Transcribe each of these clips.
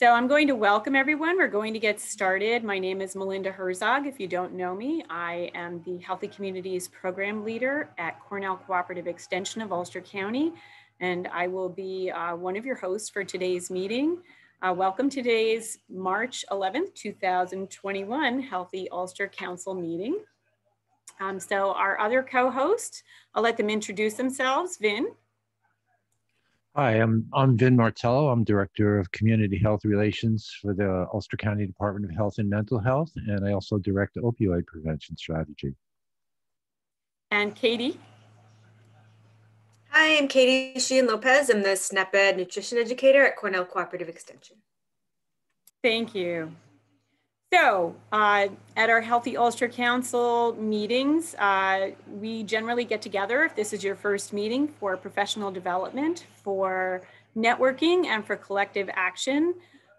So I'm going to welcome everyone. We're going to get started. My name is Melinda Herzog. If you don't know me, I am the Healthy Communities Program Leader at Cornell Cooperative Extension of Ulster County, and I will be uh, one of your hosts for today's meeting. Uh, welcome today's March 11th, 2021 Healthy Ulster Council meeting. Um, so our other co-host, I'll let them introduce themselves. Vin. Hi, I'm, I'm Vin Martello. I'm Director of Community Health Relations for the Ulster County Department of Health and Mental Health, and I also direct the opioid prevention strategy. And Katie? Hi, I'm Katie Sheehan Lopez. I'm the SNAP-Ed Nutrition Educator at Cornell Cooperative Extension. Thank you. So uh, at our Healthy Ulster Council meetings, uh, we generally get together if this is your first meeting for professional development, for networking, and for collective action.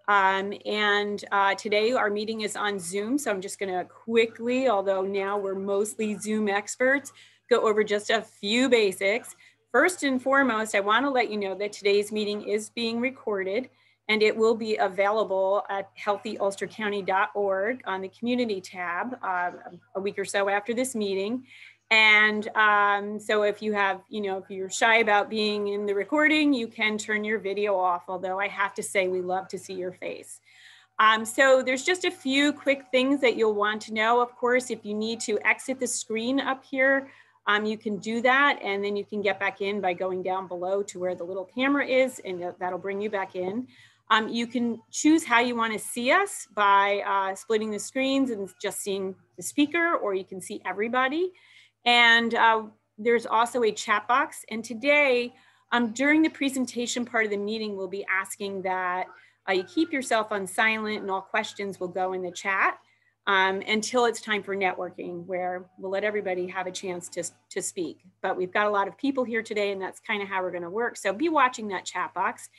Um, and uh, today our meeting is on Zoom, so I'm just gonna quickly, although now we're mostly Zoom experts, go over just a few basics. First and foremost, I wanna let you know that today's meeting is being recorded and it will be available at healthyulstercounty.org on the community tab uh, a week or so after this meeting. And um, so if you have, you know, if you're shy about being in the recording, you can turn your video off, although I have to say we love to see your face. Um, so there's just a few quick things that you'll want to know. Of course, if you need to exit the screen up here, um, you can do that and then you can get back in by going down below to where the little camera is and that'll bring you back in. Um, you can choose how you want to see us by uh, splitting the screens and just seeing the speaker, or you can see everybody. And uh, there's also a chat box. And today, um, during the presentation part of the meeting, we'll be asking that uh, you keep yourself on silent and all questions will go in the chat um, until it's time for networking, where we'll let everybody have a chance to, to speak. But we've got a lot of people here today, and that's kind of how we're going to work. So be watching that chat box.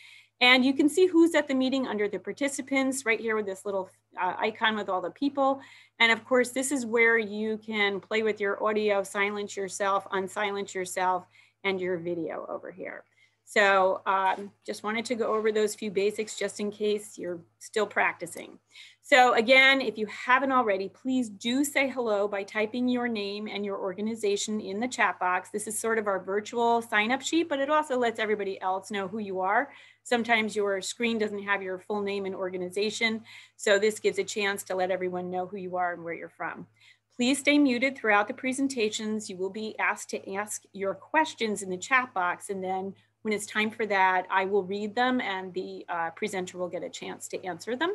And you can see who's at the meeting under the participants right here with this little uh, icon with all the people. And of course, this is where you can play with your audio, silence yourself, unsilence yourself, and your video over here. So um, just wanted to go over those few basics just in case you're still practicing. So again, if you haven't already, please do say hello by typing your name and your organization in the chat box. This is sort of our virtual sign up sheet, but it also lets everybody else know who you are. Sometimes your screen doesn't have your full name and organization. So this gives a chance to let everyone know who you are and where you're from. Please stay muted throughout the presentations. You will be asked to ask your questions in the chat box and then when it's time for that, I will read them and the uh, presenter will get a chance to answer them.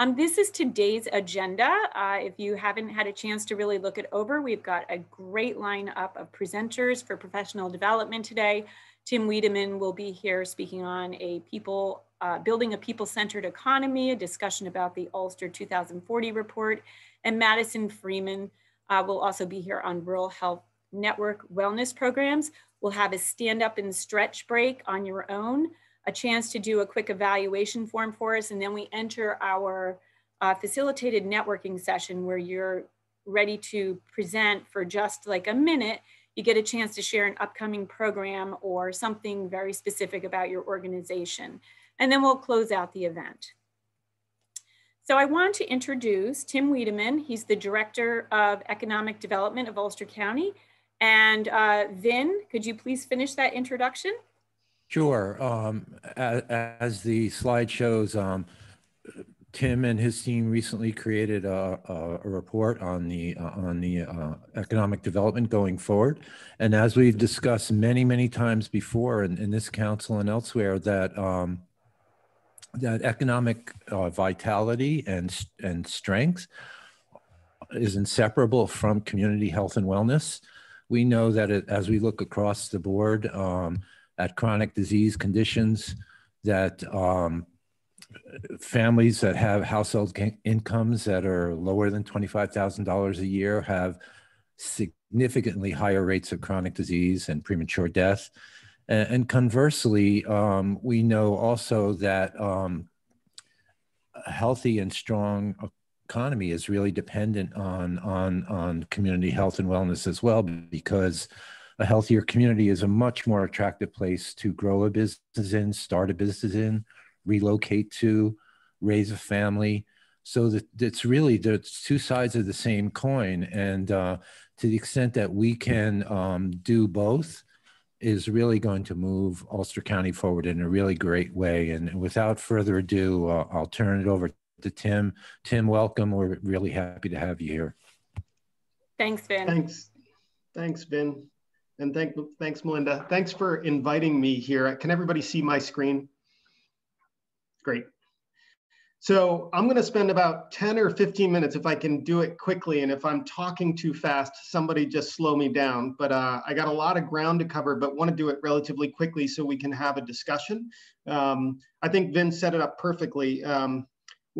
Um, this is today's agenda. Uh, if you haven't had a chance to really look it over, we've got a great lineup of presenters for professional development today. Tim Weidemann will be here speaking on a people, uh, building a people-centered economy, a discussion about the Ulster 2040 report, and Madison Freeman uh, will also be here on rural health network wellness programs. We'll have a stand up and stretch break on your own a chance to do a quick evaluation form for us, and then we enter our uh, facilitated networking session where you're ready to present for just like a minute. You get a chance to share an upcoming program or something very specific about your organization. And then we'll close out the event. So I want to introduce Tim Weidemann. He's the Director of Economic Development of Ulster County. And uh, Vin, could you please finish that introduction? Sure. Um, as, as, the slide shows, um, Tim and his team recently created a, a, report on the uh, on the uh, economic development going forward, and as we've discussed many many times before in, in this council and elsewhere, that um, that economic uh, vitality and and strength is inseparable from community health and wellness. We know that it, as we look across the board. Um, at chronic disease conditions, that um, families that have household incomes that are lower than $25,000 a year have significantly higher rates of chronic disease and premature death. And, and conversely, um, we know also that um, a healthy and strong economy is really dependent on, on, on community health and wellness as well, because a healthier community is a much more attractive place to grow a business in, start a business in, relocate to, raise a family. So that it's really there's two sides of the same coin, and uh, to the extent that we can um, do both, is really going to move Ulster County forward in a really great way. And without further ado, uh, I'll turn it over to Tim. Tim, welcome. We're really happy to have you here. Thanks, Vin. Thanks. Thanks, Vin. And thank, thanks, Melinda. Thanks for inviting me here. Can everybody see my screen? Great. So I'm going to spend about 10 or 15 minutes if I can do it quickly. And if I'm talking too fast, somebody just slow me down. But uh, I got a lot of ground to cover, but want to do it relatively quickly so we can have a discussion. Um, I think Vin set it up perfectly. Um,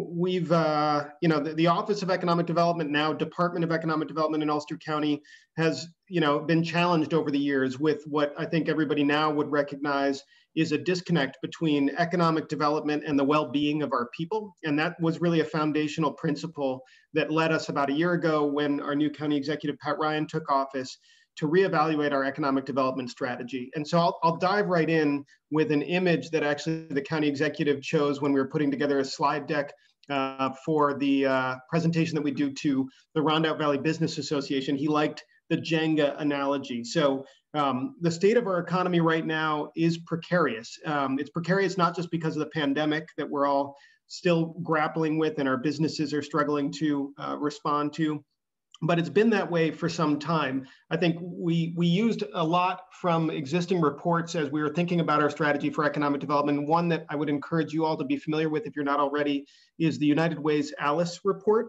we've, uh, you know, the, the, Office of Economic Development, now Department of Economic Development in Ulster County, has, you know, been challenged over the years with what I think everybody now would recognize is a disconnect between economic development and the well-being of our people. And that was really a foundational principle that led us about a year ago when our new county executive, Pat Ryan, took office to reevaluate our economic development strategy. And so I'll, I'll, dive right in with an image that actually the county executive chose when we were putting together a slide deck uh, for the uh, presentation that we do to the Rondout Valley Business Association. He liked the Jenga analogy. So um, the state of our economy right now is precarious. Um, it's precarious not just because of the pandemic that we're all still grappling with and our businesses are struggling to uh, respond to, but it's been that way for some time. I think we we used a lot from existing reports as we were thinking about our strategy for economic development. One that I would encourage you all to be familiar with if you're not already is the United Way's ALICE report,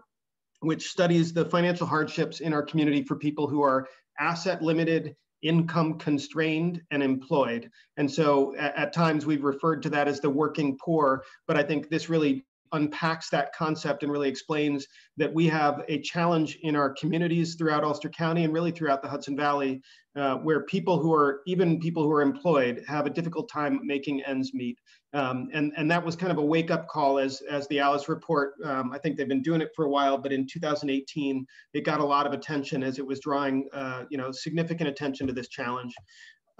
which studies the financial hardships in our community for people who are asset limited income constrained and employed. And so at, at, times we've referred to that as the working poor, but I think this really unpacks that concept and really explains that we have a challenge in our communities throughout Ulster County and really throughout the Hudson Valley, uh, where people who are, even people who are employed, have a difficult time making ends meet. Um, and, and that was kind of a wake up call as, as the ALICE report, um, I think they've been doing it for a while, but in 2018, it got a lot of attention as it was drawing uh, you know, significant attention to this challenge.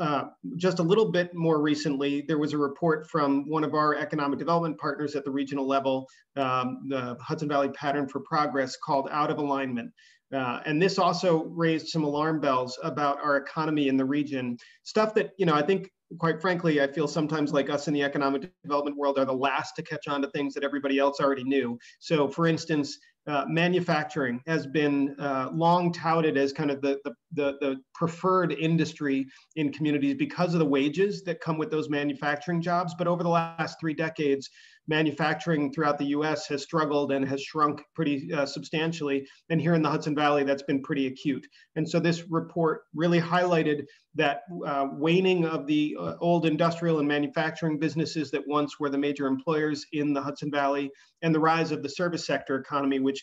Uh, just a little bit more recently, there was a report from one of our economic development partners at the regional level, um, the Hudson Valley Pattern for Progress, called Out of Alignment. Uh, and this also raised some alarm bells about our economy in the region. Stuff that, you know, I think, quite frankly, I feel sometimes like us in the economic development world are the last to catch on to things that everybody else already knew. So, for instance, uh, manufacturing has been uh, long touted as kind of the, the, the, preferred industry in communities because of the wages that come with those manufacturing jobs. But over the last three decades, manufacturing throughout the US has struggled and has shrunk pretty uh, substantially. And here in the Hudson Valley, that's been pretty acute. And so this report really highlighted that uh, waning of the uh, old industrial and manufacturing businesses that once were the major employers in the Hudson Valley and the rise of the service sector economy, which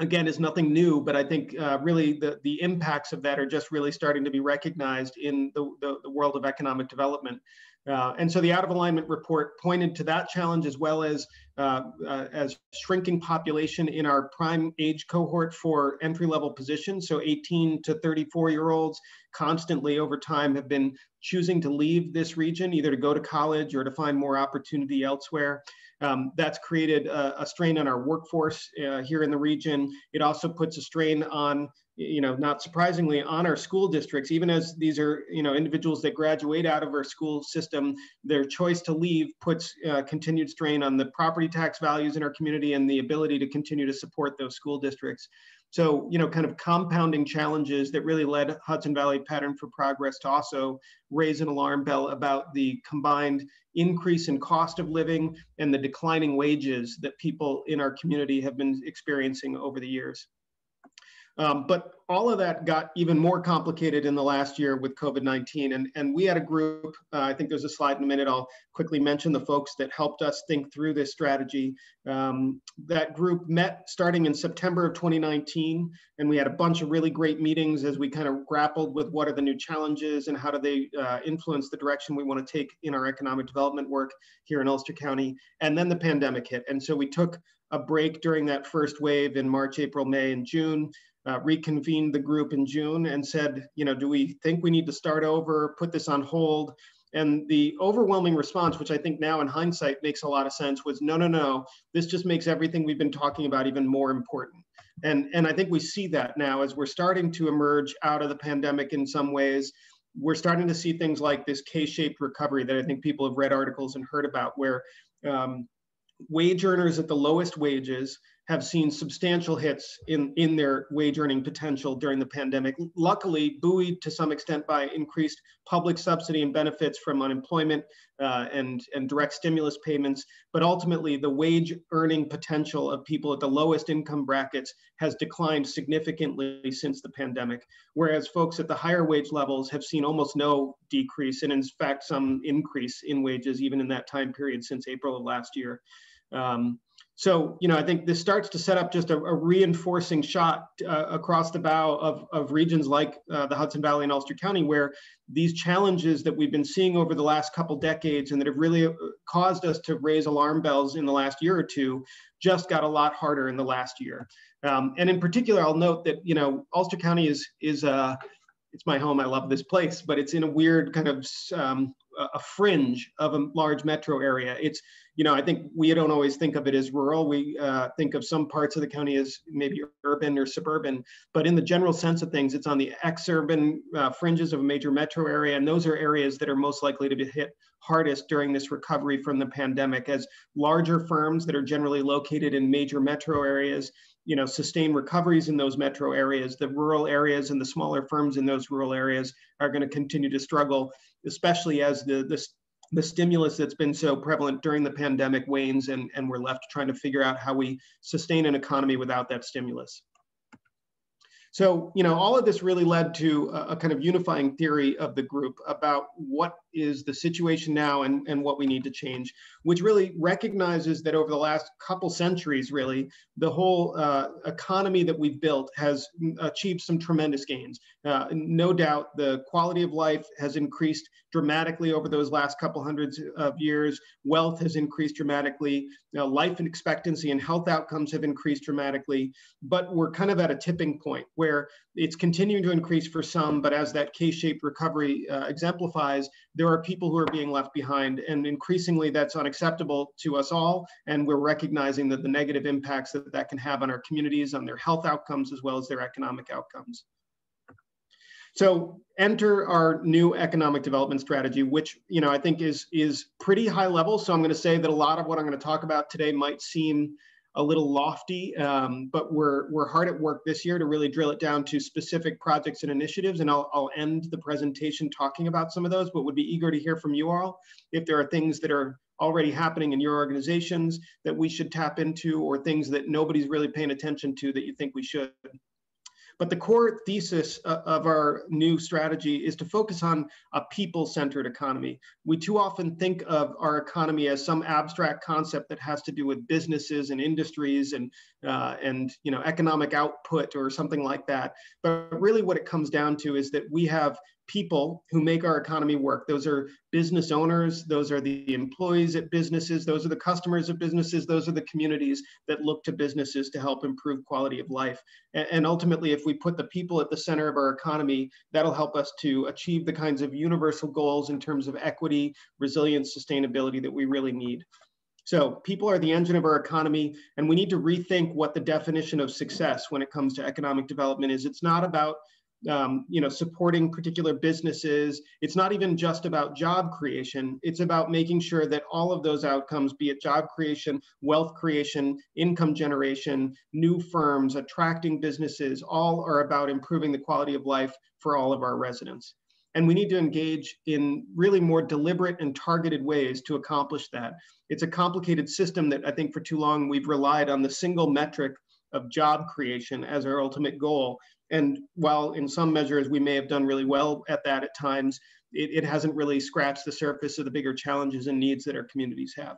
again is nothing new but i think uh, really the, the impacts of that are just really starting to be recognized in the, the, the world of economic development. Uh, and so the out of alignment report pointed to that challenge as well as uh, uh, as shrinking population in our prime age cohort for entry level positions. So 18 to 34 year olds constantly over time have been choosing to leave this region, either to go to college or to find more opportunity elsewhere. Um, that's created a, a, strain on our workforce uh, here in the region. It also puts a strain on you know, not surprisingly, on our school districts, even as these are, you know, individuals that graduate out of our school system, their choice to leave puts uh, continued strain on the property tax values in our community and the ability to continue to support those school districts. So, you know, kind of compounding challenges that really led Hudson Valley Pattern for Progress to also raise an alarm bell about the combined increase in cost of living and the declining wages that people in our community have been experiencing over the years. Um, but all of that got even more complicated in the last year with COVID-19. And, and we had a group, uh, I think there's a slide in a minute, I'll quickly mention the folks that helped us think through this strategy. Um, that group met starting in September of 2019, and we had a bunch of really great meetings as we kind of grappled with what are the new challenges and how do they uh, influence the direction we want to take in our economic development work here in Ulster County. And then the pandemic hit. And so we took a break during that first wave in March, April, May, and June uh, reconvened the group in June and said, you know, do we think we need to start over, put this on hold? And the overwhelming response, which I think now in hindsight makes a lot of sense, was no, no, no, this just makes everything we've been talking about even more important. And, and I think we see that now as we're starting to emerge out of the pandemic in some ways. We're starting to see things like this K-shaped recovery that I think people have read articles and heard about, where um, wage earners at the lowest wages have seen substantial hits in, in their wage earning potential during the pandemic, luckily buoyed to some extent by increased public subsidy and benefits from unemployment uh, and, and direct stimulus payments. But ultimately, the wage earning potential of people at the lowest income brackets has declined significantly since the pandemic, whereas folks at the higher wage levels have seen almost no decrease, and in fact, some increase in wages even in that time period since April of last year. Um, so, you know, I think this starts to set up just a, a reinforcing shot uh, across the bow of, of regions like uh, the Hudson Valley and Ulster County, where these challenges that we've been seeing over the last couple decades and that have really uh, caused us to raise alarm bells in the last year or two just got a lot harder in the last year. Um, and in particular, I'll note that, you know, Ulster County is, is uh, it's my home. I love this place, but it's in a weird kind of um, a fringe of a large metro area. It's, you know, I think we don't always think of it as rural. We uh, think of some parts of the county as maybe urban or suburban, but in the general sense of things, it's on the ex-urban uh, fringes of a major metro area, and those are areas that are most likely to be hit hardest during this recovery from the pandemic as larger firms that are generally located in major metro areas you know sustain recoveries in those metro areas the rural areas and the smaller firms in those rural areas are going to continue to struggle especially as the, the, the stimulus that's been so prevalent during the pandemic wanes and, and we're left trying to figure out how we sustain an economy without that stimulus. So, you know, all of this really led to a, a, kind of unifying theory of the group about what is the situation now and, and what we need to change, which really recognizes that over the last couple centuries, really, the whole uh, economy that we've built has achieved some tremendous gains. Uh, no doubt the quality of life has increased dramatically over those last couple hundreds of years. Wealth has increased dramatically. Know, life expectancy and health outcomes have increased dramatically. But we're kind of at a tipping point where it's continuing to increase for some, but as that K-shaped recovery uh, exemplifies, there are people who are being left behind. And increasingly, that's unacceptable to us all. And we're recognizing that the negative impacts that that can have on our communities, on their health outcomes, as well as their economic outcomes. So enter our new economic development strategy, which you know I think is is pretty high level. So I'm going to say that a lot of what I'm going to talk about today might seem a little lofty, um, but we're we're hard at work this year to really drill it down to specific projects and initiatives. And I'll I'll end the presentation talking about some of those, but would be eager to hear from you all if there are things that are already happening in your organizations that we should tap into, or things that nobody's really paying attention to that you think we should. But the core thesis uh, of our new strategy is to focus on a people-centered economy. We too often think of our economy as some abstract concept that has to do with businesses and industries and uh, and you know economic output or something like that. But really, what it comes down to is that we have people who make our economy work. Those are business owners, those are the employees at businesses, those are the customers of businesses, those are the communities that look to businesses to help improve quality of life. And ultimately, if we put the people at the center of our economy, that'll help us to achieve the kinds of universal goals in terms of equity, resilience, sustainability that we really need. So people are the engine of our economy, and we need to rethink what the definition of success when it comes to economic development is. It's not about um, you know, supporting particular businesses. It's not even just about job creation. It's about making sure that all of those outcomes, be it job creation, wealth creation, income generation, new firms, attracting businesses, all are about improving the quality of life for all of our residents. And we need to engage in really more deliberate and targeted ways to accomplish that. It's a complicated system that I think for too long we've relied on the single metric of job creation as our ultimate goal and while in some measures we may have done really well at that at times, it, it hasn't really scratched the surface of the bigger challenges and needs that our communities have.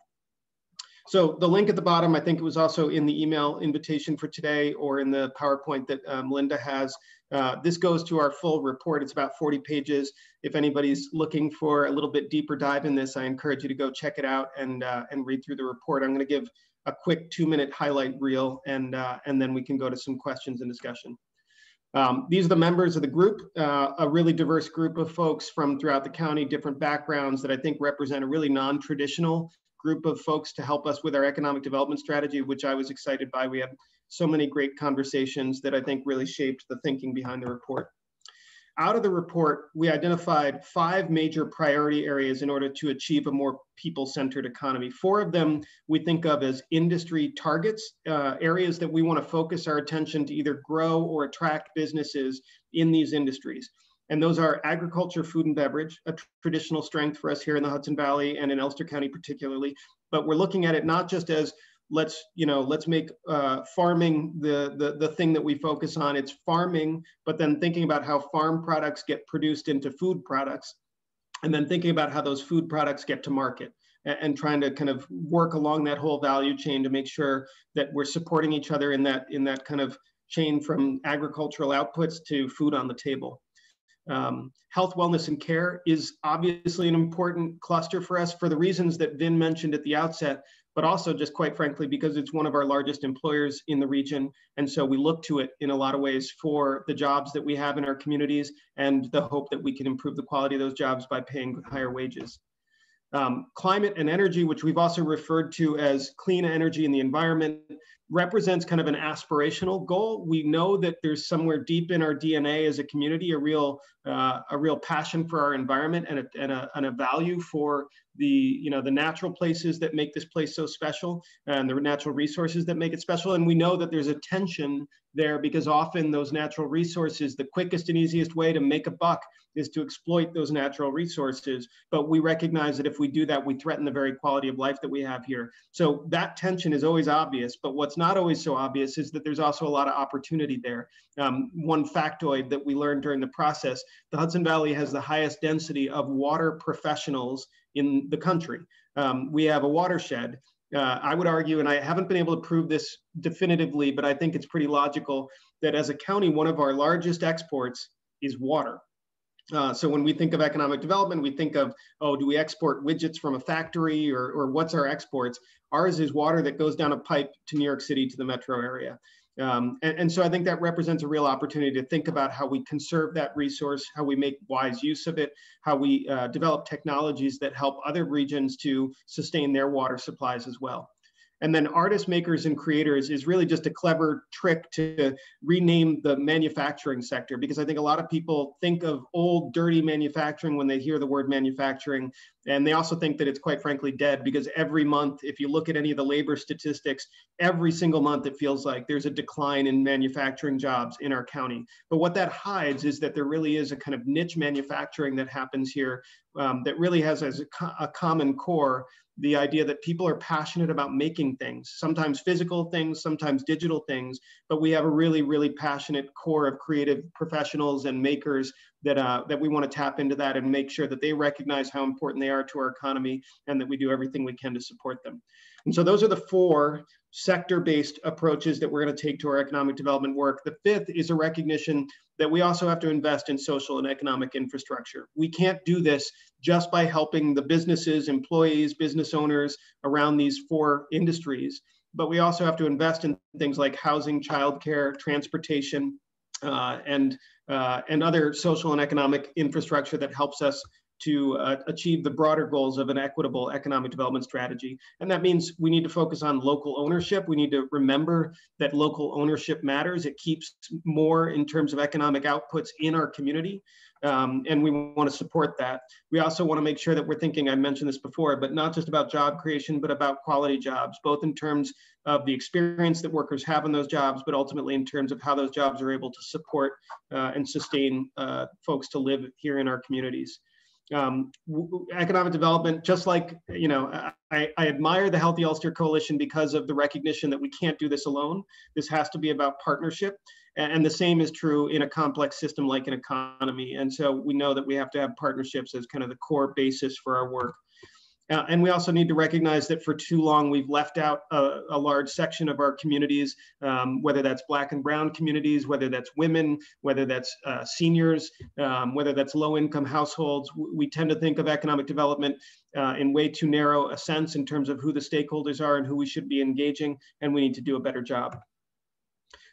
So the link at the bottom, I think it was also in the email invitation for today or in the PowerPoint that um, Linda has. Uh, this goes to our full report. It's about 40 pages. If anybody's looking for a little bit deeper dive in this, I encourage you to go check it out and, uh, and read through the report. I'm gonna give a quick two minute highlight reel and, uh, and then we can go to some questions and discussion. Um, these are the members of the group, uh, a really diverse group of folks from throughout the county, different backgrounds that I think represent a really non-traditional group of folks to help us with our economic development strategy, which I was excited by. We had so many great conversations that I think really shaped the thinking behind the report. Out of the report, we identified five major priority areas in order to achieve a more people-centered economy. Four of them we think of as industry targets, uh, areas that we want to focus our attention to either grow or attract businesses in these industries. And those are agriculture, food and beverage, a traditional strength for us here in the Hudson Valley and in Ulster County particularly. But we're looking at it not just as let's you know let's make uh, farming the, the the thing that we focus on. It's farming but then thinking about how farm products get produced into food products and then thinking about how those food products get to market and, and trying to kind of work along that whole value chain to make sure that we're supporting each other in that in that kind of chain from agricultural outputs to food on the table. Um, health, wellness, and care is obviously an important cluster for us for the reasons that Vin mentioned at the outset but also just quite frankly because it's one of our largest employers in the region. And so we look to it in a lot of ways for the jobs that we have in our communities and the hope that we can improve the quality of those jobs by paying higher wages. Um, climate and energy, which we've also referred to as clean energy and the environment, represents kind of an aspirational goal. We know that there's somewhere deep in our DNA as a community a real uh, a real passion for our environment and a, and a, and a value for the you know the natural places that make this place so special and the natural resources that make it special. And we know that there's a tension there because often those natural resources the quickest and easiest way to make a buck is to exploit those natural resources. But we recognize that if we do that we threaten the very quality of life that we have here. So that tension is always obvious but what's not always so obvious is that there's also a lot of opportunity there um, one factoid that we learned during the process the hudson valley has the highest density of water professionals in the country. Um, we have a watershed. Uh, I would argue, and I haven't been able to prove this definitively, but I think it's pretty logical that as a county, one of our largest exports is water. Uh, so when we think of economic development, we think of, oh, do we export widgets from a factory or, or what's our exports? Ours is water that goes down a pipe to New York City to the metro area. Um, and, and, so I think that represents a real opportunity to think about how we conserve that resource, how we make wise use of it, how we uh, develop technologies that help other regions to sustain their water supplies as well. And then artists, makers, and creators is really just a clever trick to rename the manufacturing sector because I think a lot of people think of old, dirty manufacturing when they hear the word manufacturing. And they also think that it's quite frankly dead because every month, if you look at any of the labor statistics, every single month it feels like there's a decline in manufacturing jobs in our county. But what that hides is that there really is a kind of niche manufacturing that happens here um, that really has as a, co a common core the idea that people are passionate about making things, sometimes physical things, sometimes digital things, but we have a really, really passionate core of creative professionals and makers that, uh, that we want to tap into that and make sure that they recognize how important they are to our economy and that we do everything we can to support them. And so those are the four sector-based approaches that we're going to take to our economic development work. The fifth is a recognition that we also have to invest in social and economic infrastructure. We can't do this just by helping the businesses, employees, business owners around these four industries, but we also have to invest in things like housing, childcare, transportation, uh, and uh, and other social and economic infrastructure that helps us to uh, achieve the broader goals of an equitable economic development strategy. And that means we need to focus on local ownership. We need to remember that local ownership matters. It keeps more in terms of economic outputs in our community. Um, and we want to support that. We also want to make sure that we're thinking, I mentioned this before, but not just about job creation, but about quality jobs, both in terms of the experience that workers have in those jobs, but ultimately in terms of how those jobs are able to support uh, and sustain uh, folks to live here in our communities um, economic development, just like, you know, I, I, admire the Healthy Ulster Coalition because of the recognition that we can't do this alone. This has to be about partnership. And the same is true in a complex system like an economy. And so we know that we have to have partnerships as kind of the core basis for our work. Uh, and we also need to recognize that for too long we've left out a, a large section of our communities, um, whether that's black and brown communities, whether that's women, whether that's uh, seniors, um, whether that's low income households. We tend to think of economic development uh, in way too narrow a sense in terms of who the stakeholders are and who we should be engaging, and we need to do a better job.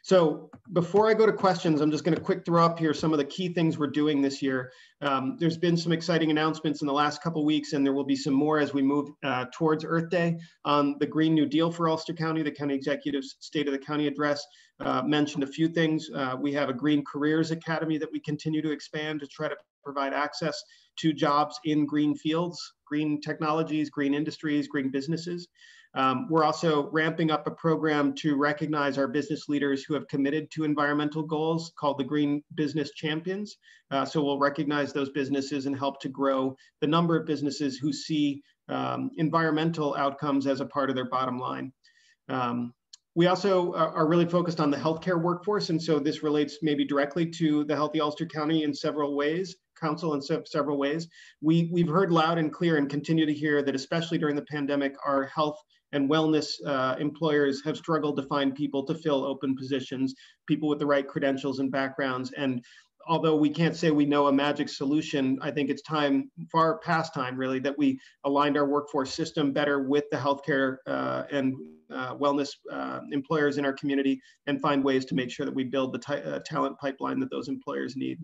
So before I go to questions, I'm just going to quick throw up here some of the key things we're doing this year. Um, there's been some exciting announcements in the last couple weeks, and there will be some more as we move uh, towards Earth Day. Um, the Green New Deal for Ulster County, the County Executive's State of the County Address uh, mentioned a few things. Uh, we have a Green Careers Academy that we continue to expand to try to provide access to jobs in green fields, green technologies, green industries, green businesses. Um, we're also ramping up a program to recognize our business leaders who have committed to environmental goals called the Green Business Champions. Uh, so we'll recognize those businesses and help to grow the number of businesses who see um, environmental outcomes as a part of their bottom line. Um, we also are really focused on the healthcare workforce, and so this relates maybe directly to the Healthy Ulster County in several ways, council in several ways. We, we've heard loud and clear and continue to hear that especially during the pandemic, our health and wellness uh, employers have struggled to find people to fill open positions, people with the right credentials and backgrounds. And although we can't say we know a magic solution, I think it's time, far past time really, that we aligned our workforce system better with the healthcare uh, and uh, wellness uh, employers in our community and find ways to make sure that we build the uh, talent pipeline that those employers need.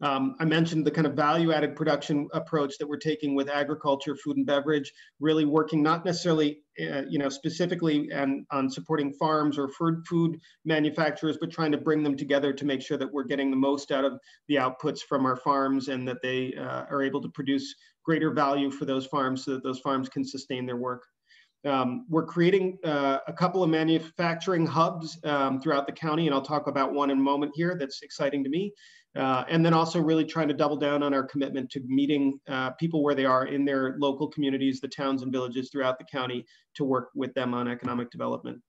Um, I mentioned the kind of value added production approach that we're taking with agriculture, food and beverage, really working not necessarily, uh, you know, specifically and on supporting farms or food, food manufacturers, but trying to bring them together to make sure that we're getting the most out of the outputs from our farms and that they uh, are able to produce greater value for those farms so that those farms can sustain their work. Um, we're creating uh, a couple of manufacturing hubs um, throughout the county, and I'll talk about one in a moment here that's exciting to me. Uh, and then also really trying to double down on our commitment to meeting uh, people where they are in their local communities, the towns and villages throughout the county to work with them on economic development.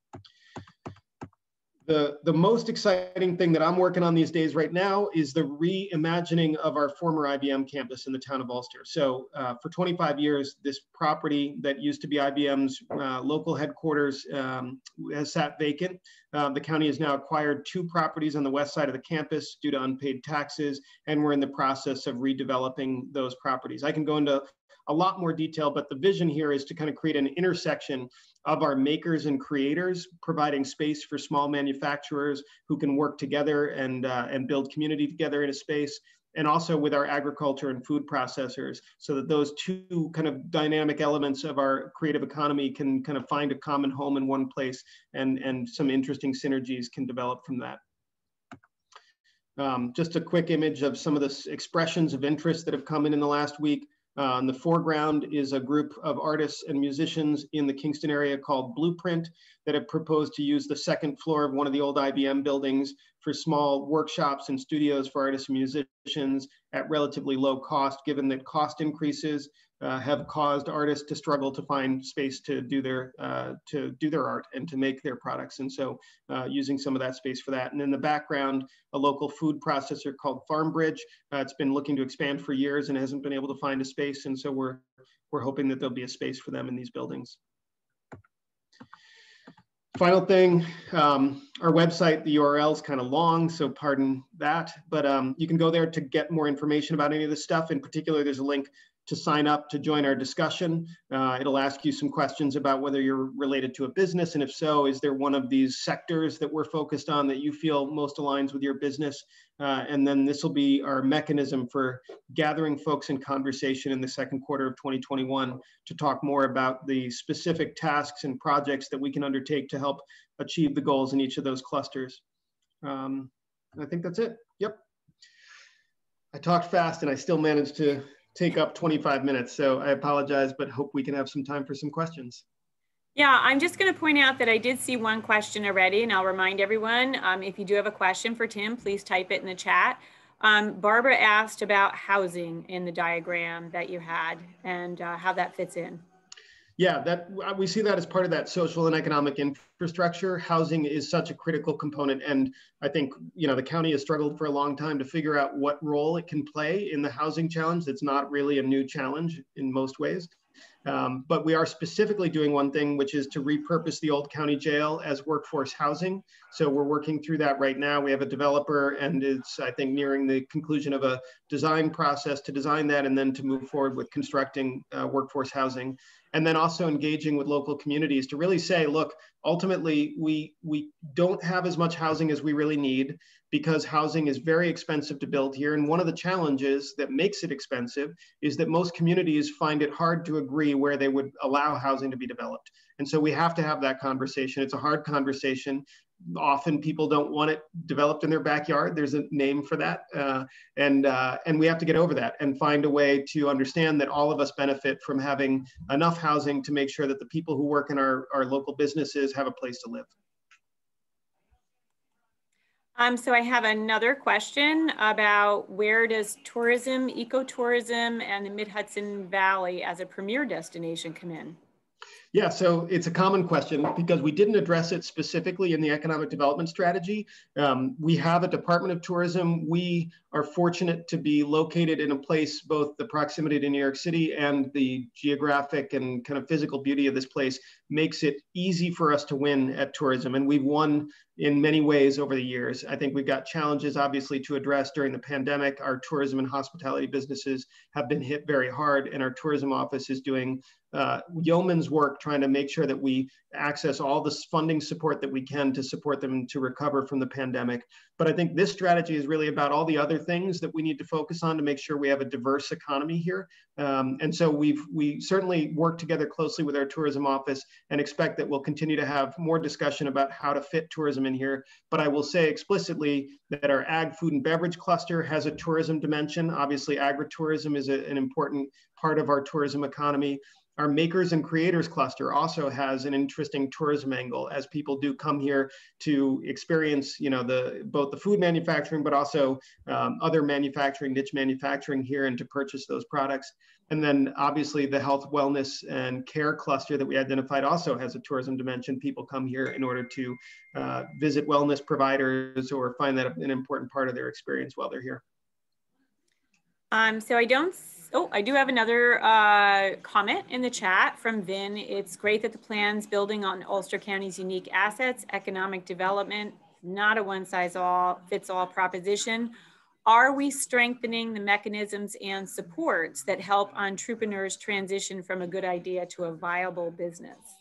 The, the most exciting thing that I'm working on these days right now is the reimagining of our former IBM campus in the town of Ulster. So uh, for 25 years, this property that used to be IBM's uh, local headquarters um, has sat vacant. Uh, the county has now acquired two properties on the west side of the campus due to unpaid taxes, and we're in the process of redeveloping those properties. I can go into a lot more detail, but the vision here is to kind of create an intersection of our makers and creators, providing space for small manufacturers who can work together and, uh, and build community together in a space, and also with our agriculture and food processors, so that those two kind of dynamic elements of our creative economy can kind of find a common home in one place, and, and some interesting synergies can develop from that. Um, just a quick image of some of the expressions of interest that have come in in the last week. Uh, in the foreground is a group of artists and musicians in the Kingston area called Blueprint that have proposed to use the second floor of one of the old IBM buildings for small workshops and studios for artists and musicians at relatively low cost, given that cost increases uh, have caused artists to struggle to find space to do their uh, to do their art and to make their products. And so, uh, using some of that space for that. And in the background, a local food processor called FarmBridge. Uh, it's been looking to expand for years and hasn't been able to find a space. And so we're we're hoping that there'll be a space for them in these buildings. Final thing, um, our website, the URL is kind of long, so pardon that, but um, you can go there to get more information about any of this stuff. In particular, there's a link to sign up to join our discussion. Uh, it'll ask you some questions about whether you're related to a business, and if so, is there one of these sectors that we're focused on that you feel most aligns with your business? Uh, and then this will be our mechanism for gathering folks in conversation in the second quarter of 2021 to talk more about the specific tasks and projects that we can undertake to help achieve the goals in each of those clusters. Um, I think that's it. Yep. I talked fast and I still managed to take up 25 minutes. So I apologize, but hope we can have some time for some questions. Yeah, I'm just going to point out that I did see one question already, and I'll remind everyone um, if you do have a question for Tim, please type it in the chat. Um, Barbara asked about housing in the diagram that you had and uh, how that fits in. Yeah, that uh, we see that as part of that social and economic infrastructure. Housing is such a critical component, and I think you know the county has struggled for a long time to figure out what role it can play in the housing challenge. That's not really a new challenge in most ways. Um, but we are specifically doing one thing, which is to repurpose the old county jail as workforce housing. So we're working through that right now. We have a developer and it's, I think, nearing the conclusion of a design process to design that and then to move forward with constructing uh, workforce housing. and then also engaging with local communities to really say, look, ultimately we we don't have as much housing as we really need because housing is very expensive to build here. And one of the challenges that makes it expensive is that most communities find it hard to agree where they would allow housing to be developed. And so we have to have that conversation. It's a hard conversation. Often people don't want it developed in their backyard. There's a name for that, uh, and uh, and we have to get over that and find a way to understand that all of us benefit from having enough housing to make sure that the people who work in our, our local businesses have a place to live. Um, so I have another question about where does tourism, ecotourism, and the Mid Hudson Valley as a premier destination come in? Yeah, so it's a common question because we didn't address it specifically in the economic development strategy. Um, we have a Department of Tourism. We are fortunate to be located in a place, both the proximity to New York City and the geographic and kind of physical beauty of this place makes it easy for us to win at tourism. And we've won in many ways over the years. I think we've got challenges, obviously, to address during the pandemic. Our tourism and hospitality businesses have been hit very hard, and our tourism office is doing uh, yeoman's work trying to make sure that we access all the funding support that we can to support them to recover from the pandemic. But I think this strategy is really about all the other things that we need to focus on to make sure we have a diverse economy here. Um, and so we've we certainly worked together closely with our tourism office and expect that we'll continue to have more discussion about how to fit tourism in here. But I will say explicitly that our ag, food, and beverage cluster has a tourism dimension. Obviously, agritourism is a, an important part of our tourism economy. Our makers and creators cluster also has an interesting tourism angle as people do come here to experience, you know, the both the food manufacturing, but also um, other manufacturing, niche manufacturing here and to purchase those products. And then obviously the health, wellness, and care cluster that we identified also has a tourism dimension. People come here in order to uh, visit wellness providers or find that an important part of their experience while they're here. Um, so I don't Oh, I do have another uh, comment in the chat from Vin. It's great that the plan's building on Ulster County's unique assets, economic development, not a one size all fits all proposition. Are we strengthening the mechanisms and supports that help entrepreneurs transition from a good idea to a viable business?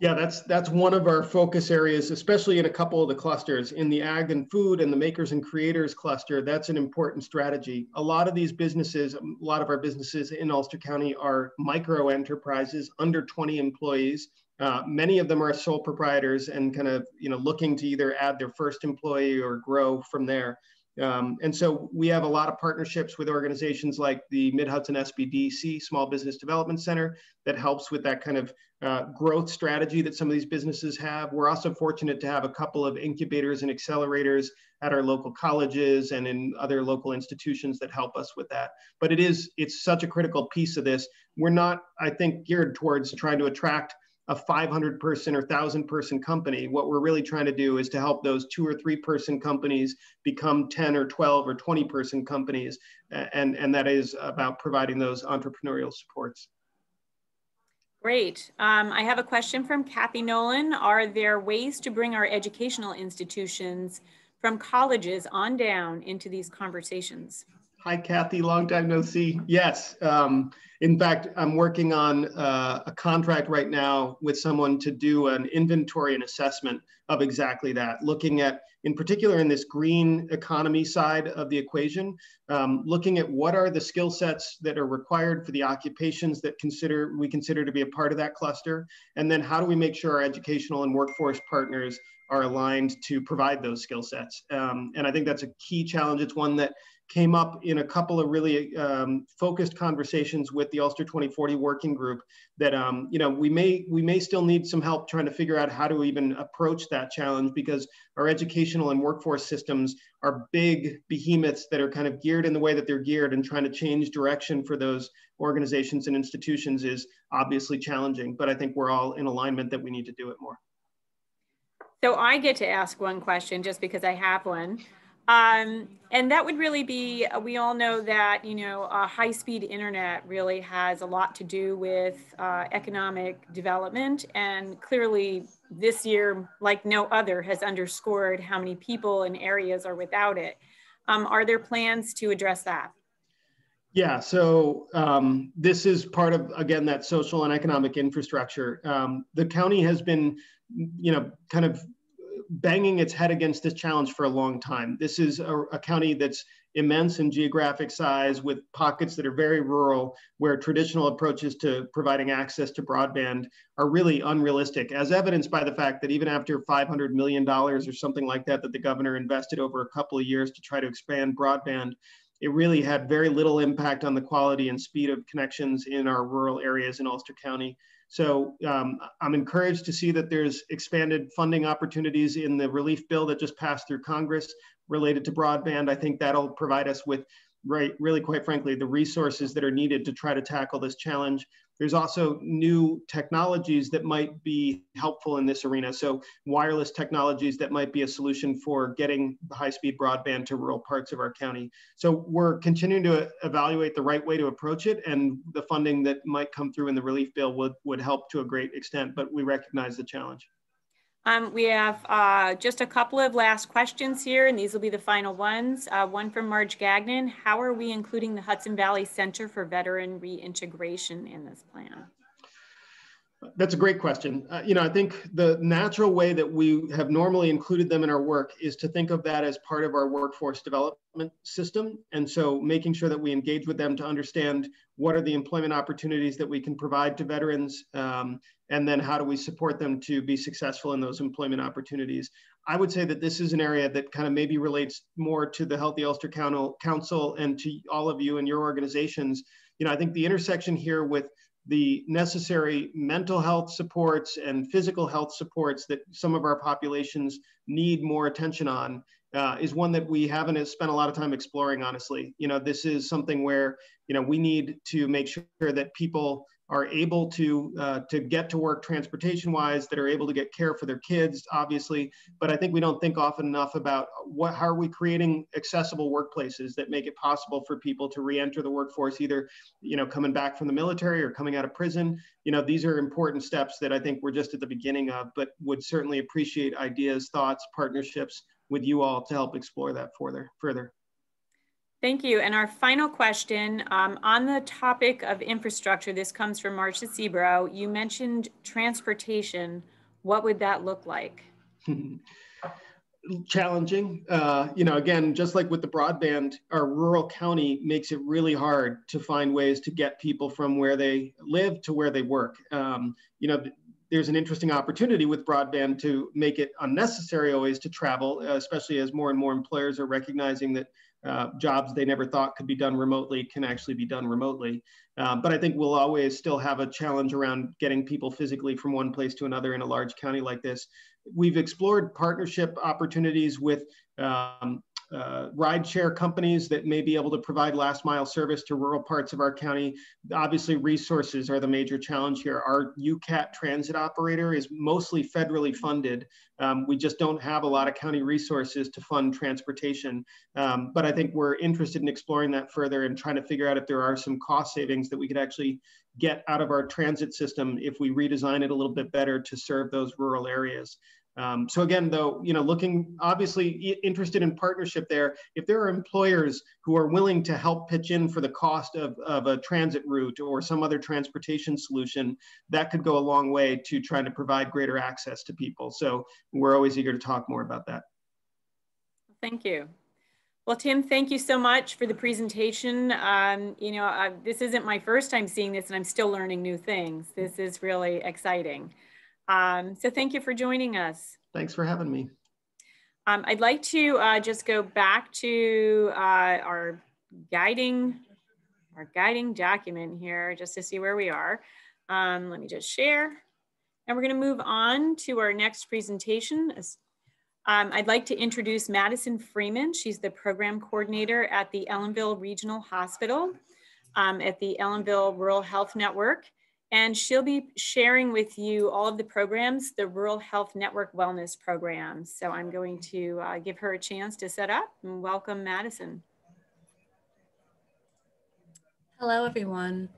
Yeah, that's that's one of our focus areas, especially in a couple of the clusters. In the ag and food and the makers and creators cluster, that's an important strategy. A lot of these businesses, a lot of our businesses in Ulster County are micro enterprises, under 20 employees. Uh, many of them are sole proprietors and kind of you know looking to either add their first employee or grow from there. Um, and so we have a lot of partnerships with organizations like the Mid Hudson SBDC, Small Business Development Center, that helps with that kind of uh, growth strategy that some of these businesses have. We're also fortunate to have a couple of incubators and accelerators at our local colleges and in other local institutions that help us with that. But it is, it's such a critical piece of this. We're not, I think, geared towards trying to attract a 500 person or 1000 person company what we're really trying to do is to help those two or three person companies become 10 or 12 or 20 person companies and and that is about providing those entrepreneurial supports Great. Um, I have a question from Kathy Nolan. Are there ways to bring our educational institutions from colleges on down into these conversations? Hi, Kathy. Long time no see. Yes. Um, in fact, I'm working on uh, a contract right now with someone to do an inventory and assessment of exactly that, looking at, in particular, in this green economy side of the equation, um, looking at what are the skill sets that are required for the occupations that consider we consider to be a part of that cluster, and then how do we make sure our educational and workforce partners are aligned to provide those skill sets. Um, and I think that's a key challenge. It's one that came up in a couple of really um, focused conversations with the Ulster 2040 working group that um, you know we may we may still need some help trying to figure out how to even approach that challenge because our educational and workforce systems are big behemoths that are kind of geared in the way that they're geared and trying to change direction for those organizations and institutions is obviously challenging but I think we're all in alignment that we need to do it more. So I get to ask one question just because I have one. Um, and that would really be, uh, we all know that, you know, uh, high speed internet really has a lot to do with uh, economic development. And clearly, this year, like no other, has underscored how many people and areas are without it. Um, are there plans to address that? Yeah, so um, this is part of, again, that social and economic infrastructure. Um, the county has been, you know, kind of banging its head against this challenge for a long time. This is a, a, county that's immense in geographic size with pockets that are very rural where traditional approaches to providing access to broadband are really unrealistic as evidenced by the fact that even after $500 million or something like that that the governor invested over a couple of years to try to expand broadband it really had very little impact on the quality and speed of connections in our rural areas in Ulster County. So um, I'm encouraged to see that there's expanded funding opportunities in the relief bill that just passed through Congress related to broadband. I think that'll provide us with, right, really quite frankly, the resources that are needed to try to tackle this challenge. There's also new technologies that might be helpful in this arena. So wireless technologies that might be a solution for getting high-speed broadband to rural parts of our county. So we're continuing to evaluate the right way to approach it and the funding that might come through in the relief bill would, would help to a great extent, but we recognize the challenge. Um, we have uh, just a couple of last questions here, and these will be the final ones. Uh, one from Marge Gagnon. How are we including the Hudson Valley Center for Veteran Reintegration in this plan? That's a great question. Uh, you know, I think the natural way that we have normally included them in our work is to think of that as part of our workforce development system. And so making sure that we engage with them to understand what are the employment opportunities that we can provide to veterans, um, and then how do we support them to be successful in those employment opportunities. I would say that this is an area that kind of maybe relates more to the Healthy Ulster Council and to all of you and your organizations. You know, I think the intersection here with the necessary mental health supports and physical health supports that some of our populations need more attention on uh, is one that we haven't spent a lot of time exploring honestly you know this is something where you know we need to make sure that people are able to uh, to get to work transportation wise that are able to get care for their kids obviously. But i think we don't think often enough about what how are we creating accessible workplaces that make it possible for people to re-enter the workforce either you know coming back from the military or coming out of prison. You know these are important steps that i think we're just at the beginning of but would certainly appreciate ideas thoughts partnerships with you all to help explore that further further Thank you. And our final question um, on the topic of infrastructure, this comes from Marcia Sebro. You mentioned transportation. What would that look like? Challenging. Uh, you know, again, just like with the broadband, our rural county makes it really hard to find ways to get people from where they live to where they work. Um, you know, there's an interesting opportunity with broadband to make it unnecessary always to travel, especially as more and more employers are recognizing that uh, jobs they never thought could be done remotely can actually be done remotely. Uh, but I think we'll always still have a challenge around getting people physically from one place to another in a large county like this. We've explored partnership opportunities with um, uh, rideshare companies that may be able to provide last mile service to rural parts of our county. Obviously, resources are the major challenge here. Our UCAT transit operator is mostly federally funded. Um, we just don't have a lot of county resources to fund transportation. Um, but I think we're interested in exploring that further and trying to figure out if there are some cost savings that we could actually get out of our transit system if we redesign it a little bit better to serve those rural areas. Um, so again, though, you know, looking obviously interested in partnership there. If there are employers who are willing to help pitch in for the cost of, of a transit route or some other transportation solution, that could go a long way to trying to provide greater access to people. So we're always eager to talk more about that. Thank you. Well, Tim, thank you so much for the presentation. Um, you know, uh, this isn't my first time seeing this and I'm still learning new things. This is really exciting. Um, so thank you for joining us. Thanks for having me. Um, I'd like to uh, just go back to uh, our guiding, our guiding document here just to see where we are. Um, let me just share. And we're gonna move on to our next presentation. Um, I'd like to introduce Madison Freeman. She's the program coordinator at the Ellenville Regional Hospital um, at the Ellenville Rural Health Network and she'll be sharing with you all of the programs, the Rural Health Network Wellness Program. So I'm going to uh, give her a chance to set up and welcome Madison. Hello, everyone.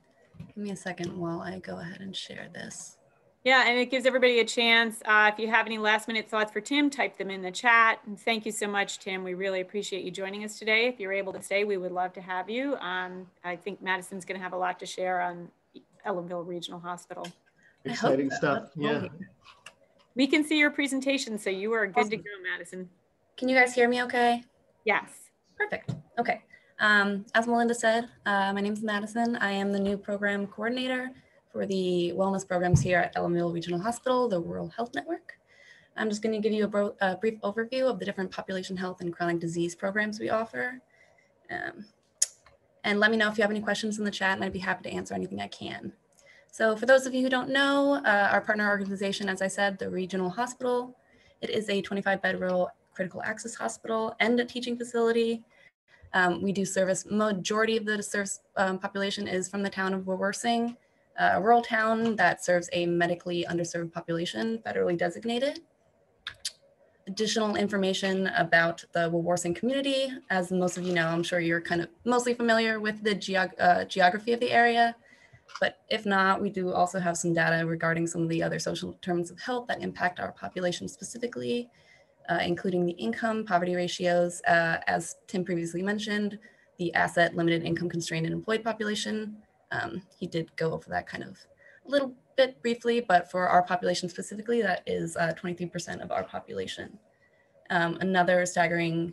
Give me a second while I go ahead and share this. Yeah, and it gives everybody a chance. Uh, if you have any last minute thoughts for Tim, type them in the chat. And thank you so much, Tim. We really appreciate you joining us today. If you're able to stay, we would love to have you. Um, I think Madison's going to have a lot to share on Ellenville Regional Hospital. Exciting stuff. That's Yeah. We can see your presentation, so you are good to go, Madison. Can you guys hear me okay? Yes. Perfect. Okay. Um, as Melinda said, uh, my name is Madison. I am the new program coordinator for the wellness programs here at Ellenville Regional Hospital, the Rural Health Network. I'm just going to give you a, bro- a brief overview of the different population health and chronic disease programs we offer. Um, and let me know if you have any questions in the chat, and I'd be happy to answer anything I can. So, for those of you who don't know, uh, our partner organization, as I said, the Regional Hospital, it is a 25 bed rural critical access hospital and a teaching facility. Um, we do service, majority of the service um, population is from the town of Wawarsing, a rural town that serves a medically underserved population, federally designated. Additional information about the Wawarsing community. As most of you know, I'm sure you're kind of mostly familiar with the geog uh, geography of the area. But if not, we do also have some data regarding some of the other social terms of health that impact our population specifically, uh, including the income, poverty ratios, uh, as Tim previously mentioned, the asset, limited income constrained and employed population. Um, he did go over that kind of little bit briefly, but for our population specifically, that is uh, 23% of our population. Um, another staggering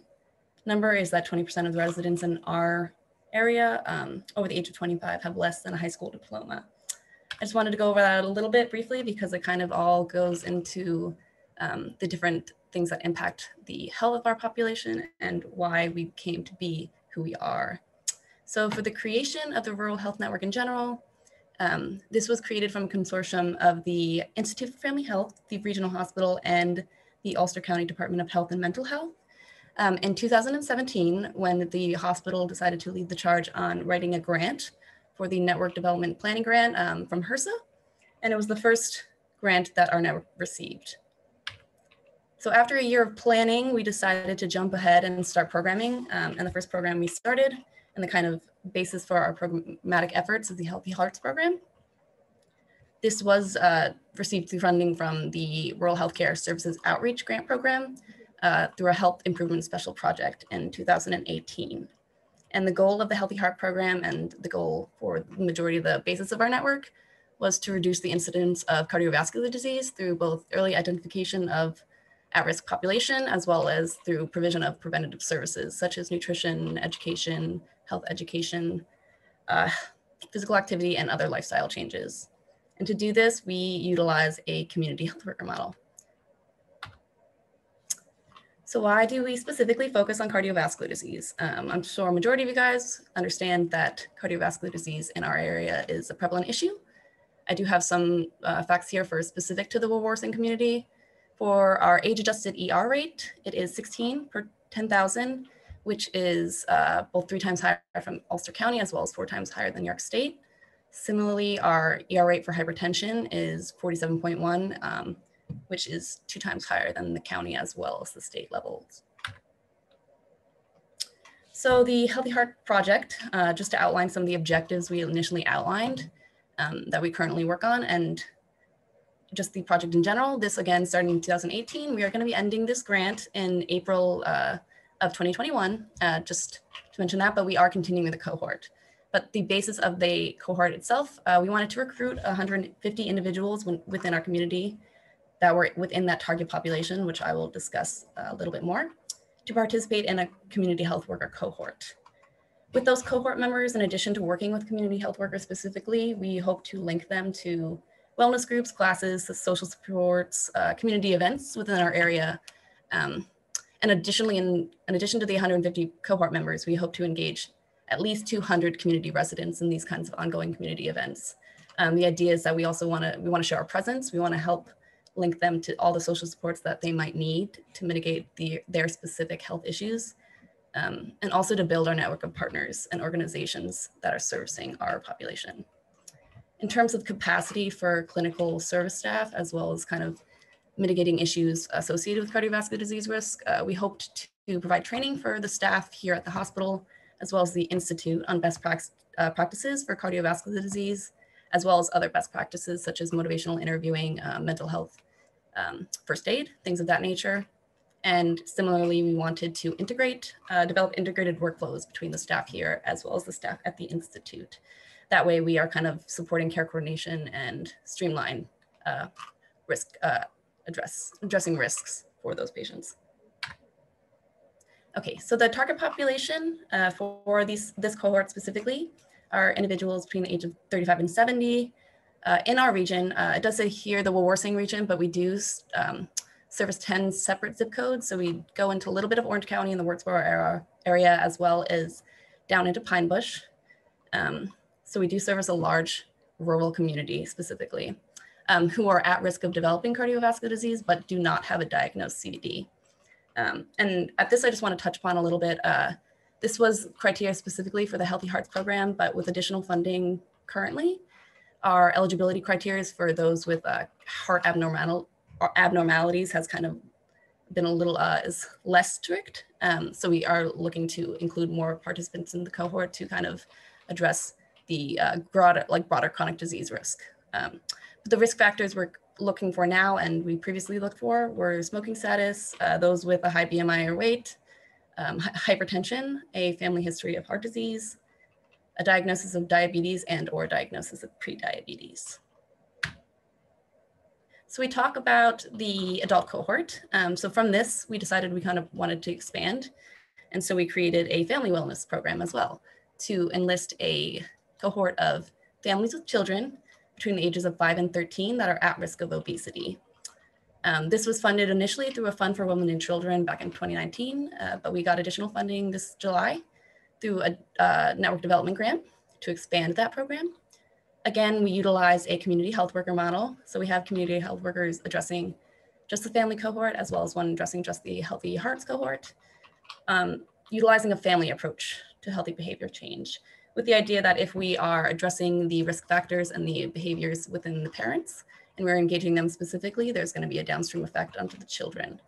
number is that 20% of the residents in our area um, over the age of 25 have less than a high school diploma. I just wanted to go over that a little bit briefly because it kind of all goes into um, the different things that impact the health of our population and why we came to be who we are. So for the creation of the Rural Health Network in general, um, this was created from a consortium of the Institute for Family Health, the Regional Hospital, and the Ulster County Department of Health and Mental Health. Um, in 2017, when the hospital decided to lead the charge on writing a grant for the Network Development Planning Grant um, from HRSA, and it was the first grant that our network received. So after a year of planning, we decided to jump ahead and start programming. Um, and the first program we started and the kind of basis for our programmatic efforts is the Healthy Hearts program. This was uh, received through funding from the Rural Healthcare Services Outreach Grant Program uh, through a health improvement special project in 2018. And the goal of the Healthy Heart program and the goal for the majority of the basis of our network was to reduce the incidence of cardiovascular disease through both early identification of at-risk population as well as through provision of preventative services such as nutrition, education, health education, uh, physical activity, and other lifestyle changes. And to do this, we utilize a community health worker model. So why do we specifically focus on cardiovascular disease? Um, I'm sure a majority of you guys understand that cardiovascular disease in our area is a prevalent issue. I do have some uh, facts here for specific to the Wawarsing community. For our age-adjusted ER rate, it is 16 per 10,000, which is uh, both three times higher from Ulster County as well as four times higher than New York State. Similarly, our ER rate for hypertension is 47.1, um, which is two times higher than the county as well as the state levels. So the Healthy Heart Project, uh, just to outline some of the objectives we initially outlined um, that we currently work on and just the project in general. This again, starting in 2018, we are going to be ending this grant in April uh, of 2021, uh, just to mention that, but we are continuing with the cohort. But the basis of the cohort itself, uh, we wanted to recruit 150 individuals when, within our community that were within that target population, which I will discuss a little bit more, to participate in a community health worker cohort. With those cohort members, in addition to working with community health workers specifically, we hope to link them to wellness groups, classes, social supports, uh, community events within our area. Um, and additionally, in, in addition to the 150 cohort members, we hope to engage at least 200 community residents in these kinds of ongoing community events. Um, the idea is that we also want to we want to show our presence. We want to help link them to all the social supports that they might need to mitigate the, their specific health issues, um, and also to build our network of partners and organizations that are servicing our population. In terms of capacity for clinical service staff, as well as kind of mitigating issues associated with cardiovascular disease risk, uh, we hoped to provide training for the staff here at the hospital, as well as the Institute on best prax- uh, practices for cardiovascular disease, as well as other best practices such as motivational interviewing, uh, mental health, um, first aid, things of that nature. And similarly, we wanted to integrate, uh, develop integrated workflows between the staff here as well as the staff at the Institute. That way we are kind of supporting care coordination and streamline uh, risk uh, address, addressing risks for those patients. Okay, so the target population uh, for these, this cohort specifically are individuals between the age of 35 and 70. Uh, in our region, uh, it does say here the Wawarsing region, but we do um, service 10 separate zip codes. So we go into a little bit of Orange County in the Wurtsboro area, area as well as down into Pine Bush. Um, so we do service a large rural community specifically um, who are at risk of developing cardiovascular disease, but do not have a diagnosed CVD. Um, and at this, I just want to touch upon a little bit. Uh, this was criteria specifically for the Healthy Hearts program, but with additional funding currently, our eligibility criteria for those with uh, heart abnormal, abnormalities has kind of been a little uh, is less strict. Um, so we are looking to include more participants in the cohort to kind of address the uh, broader, like broader chronic disease risk. Um, the risk factors we're looking for now and we previously looked for were smoking status, uh, those with a high BMI or weight, um, hypertension, a family history of heart disease, a diagnosis of diabetes and or diagnosis of prediabetes. So we talk about the adult cohort. Um, so from this, we decided we kind of wanted to expand. And so we created a family wellness program as well to enlist a cohort of families with children between the ages of 5 and 13 that are at risk of obesity. Um, this was funded initially through a fund for women and children back in 2019, uh, but we got additional funding this July through a uh, network development grant to expand that program. Again, we utilize a community health worker model. So we have community health workers addressing just the family cohort as well as one addressing just the healthy hearts cohort, um, utilizing a family approach to healthy behavior change with the idea that if we are addressing the risk factors and the behaviors within the parents, and we're engaging them specifically, there's going to be a downstream effect onto the children.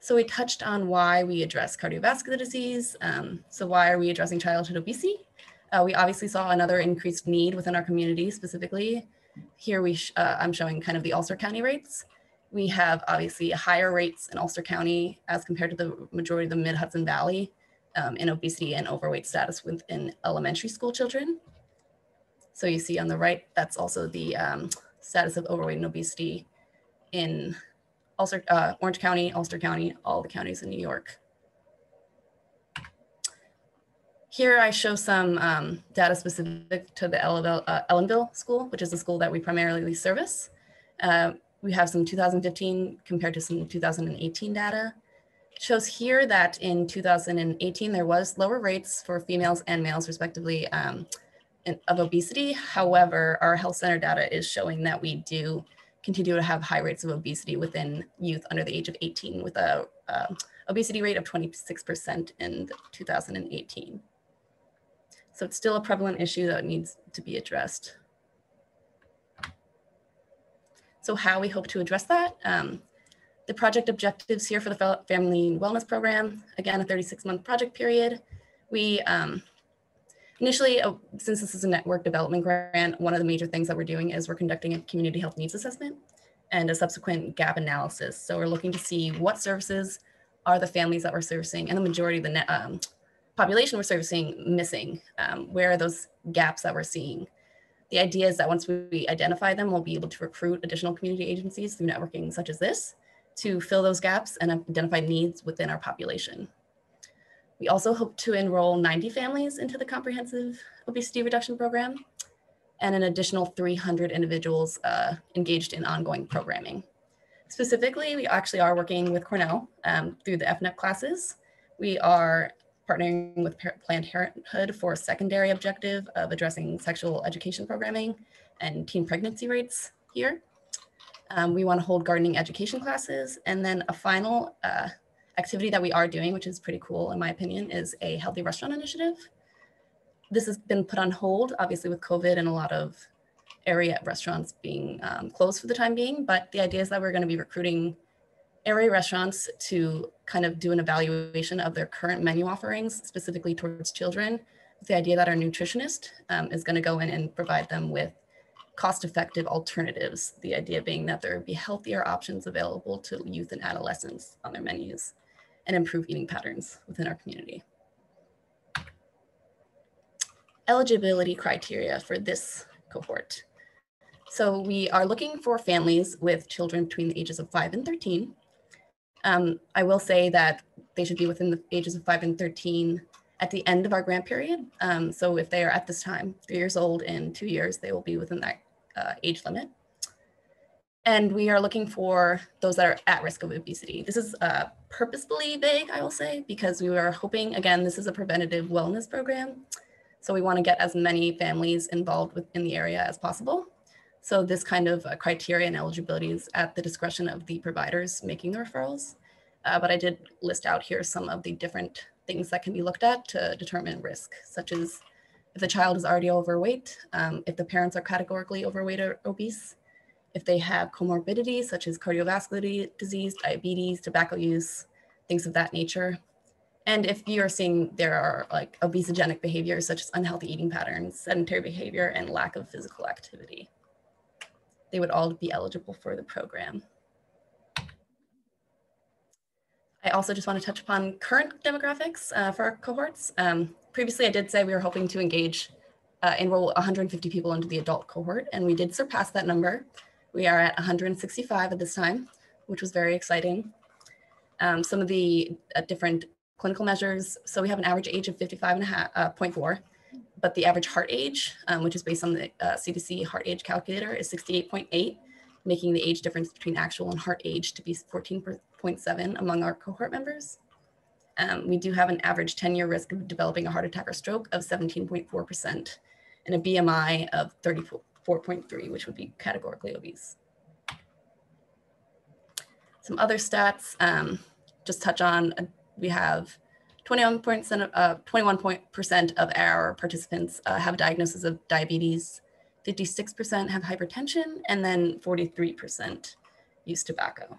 So we touched on why we address cardiovascular disease. Um, so why are we addressing childhood obesity? Uh, we obviously saw another increased need within our community specifically. Here we uh, I'm showing kind of the Ulster County rates we have obviously higher rates in Ulster County as compared to the majority of the mid Hudson Valley um, in obesity and overweight status within elementary school children. So you see on the right, that's also the um, status of overweight and obesity in Ulster, uh, Orange County, Ulster County, all the counties in New York. Here I show some um, data specific to the Ellenville, uh, Ellenville School, which is the school that we primarily service. Uh, we have some 2015 compared to some 2018 data. It shows here that in 2018, there was lower rates for females and males respectively um, in, of obesity. However, our health center data is showing that we do continue to have high rates of obesity within youth under the age of 18 with a uh, obesity rate of 26% in 2018. So it's still a prevalent issue that needs to be addressed. So how we hope to address that. Um, the project objectives here for the Family Wellness Program, again, a 36 month project period. We um, initially, uh, since this is a network development grant, one of the major things that we're doing is we're conducting a community health needs assessment and a subsequent gap analysis. So we're looking to see what services are the families that we're servicing and the majority of the net, um, population we're servicing missing. Um, where are those gaps that we're seeing? The idea is that once we identify them, we'll be able to recruit additional community agencies through networking such as this to fill those gaps and identify needs within our population. We also hope to enroll 90 families into the comprehensive obesity reduction program and an additional 300 individuals uh, engaged in ongoing programming. Specifically, we actually are working with Cornell um, through the EFNEP classes. We are partnering with Planned Parenthood for a secondary objective of addressing sexual education programming and teen pregnancy rates here. Um, we want to hold gardening education classes. And then a final uh, activity that we are doing, which is pretty cool in my opinion, is a healthy restaurant initiative. This has been put on hold, obviously with COVID and a lot of area restaurants being um, closed for the time being. But the idea is that we're going to be recruiting area restaurants to kind of do an evaluation of their current menu offerings, specifically towards children, the idea that our nutritionist um, is going to go in and provide them with cost-effective alternatives. The idea being that there would be healthier options available to youth and adolescents on their menus and improve eating patterns within our community. Eligibility criteria for this cohort. So we are looking for families with children between the ages of 5 and 13. Um, I will say that they should be within the ages of 5 and 13 at the end of our grant period. Um, so if they are at this time, three years old in two years, they will be within that uh, age limit. And we are looking for those that are at risk of obesity. This is uh, purposefully vague, I will say, because we are hoping, again, this is a preventative wellness program. So we wanna get as many families involved within the area as possible. So this kind of uh, criteria and eligibility is at the discretion of the providers making the referrals. Uh, but I did list out here some of the different things that can be looked at to determine risk, such as if the child is already overweight, um, if the parents are categorically overweight or obese, if they have comorbidities such as cardiovascular disease, diabetes, tobacco use, things of that nature. And if you are seeing there are like obesogenic behaviors such as unhealthy eating patterns, sedentary behavior, and lack of physical activity, they would all be eligible for the program. I also just want to touch upon current demographics uh, for our cohorts. Um, previously, I did say we were hoping to engage, uh, enroll 150 people into the adult cohort, and we did surpass that number. We are at 165 at this time, which was very exciting. Um, some of the uh, different clinical measures. So we have an average age of 55 and a half, uh, 0.4, but the average heart age, um, which is based on the CDC uh, heart age calculator, is 68.8, making the age difference between actual and heart age to be 14.7 among our cohort members. Um, we do have an average 10-year risk of developing a heart attack or stroke of 17.4% and a BMI of 34.3, which would be categorically obese. Some other stats, um, just touch on, uh, we have 21% of, uh, 21% of our participants uh, have a diagnosis of diabetes, 56% have hypertension, and then 43% use tobacco.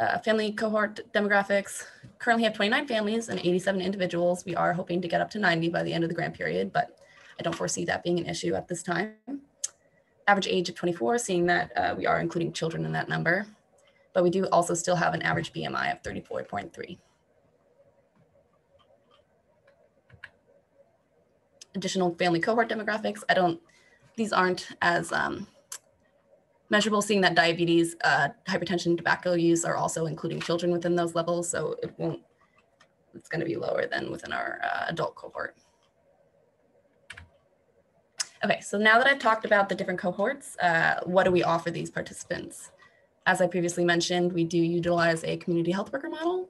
Uh, family cohort demographics currently have 29 families and 87 individuals. We are hoping to get up to 90 by the end of the grant period, but I don't foresee that being an issue at this time. Average age of 24, seeing that uh, we are including children in that number, but we do also still have an average BMI of 34.3. Additional family cohort demographics, I don't, these aren't as um, measurable, seeing that diabetes, uh, hypertension, tobacco use are also including children within those levels. So it won't, it's going to be lower than within our uh, adult cohort. Okay, so now that I've talked about the different cohorts, uh, what do we offer these participants? As I previously mentioned, we do utilize a community health worker model,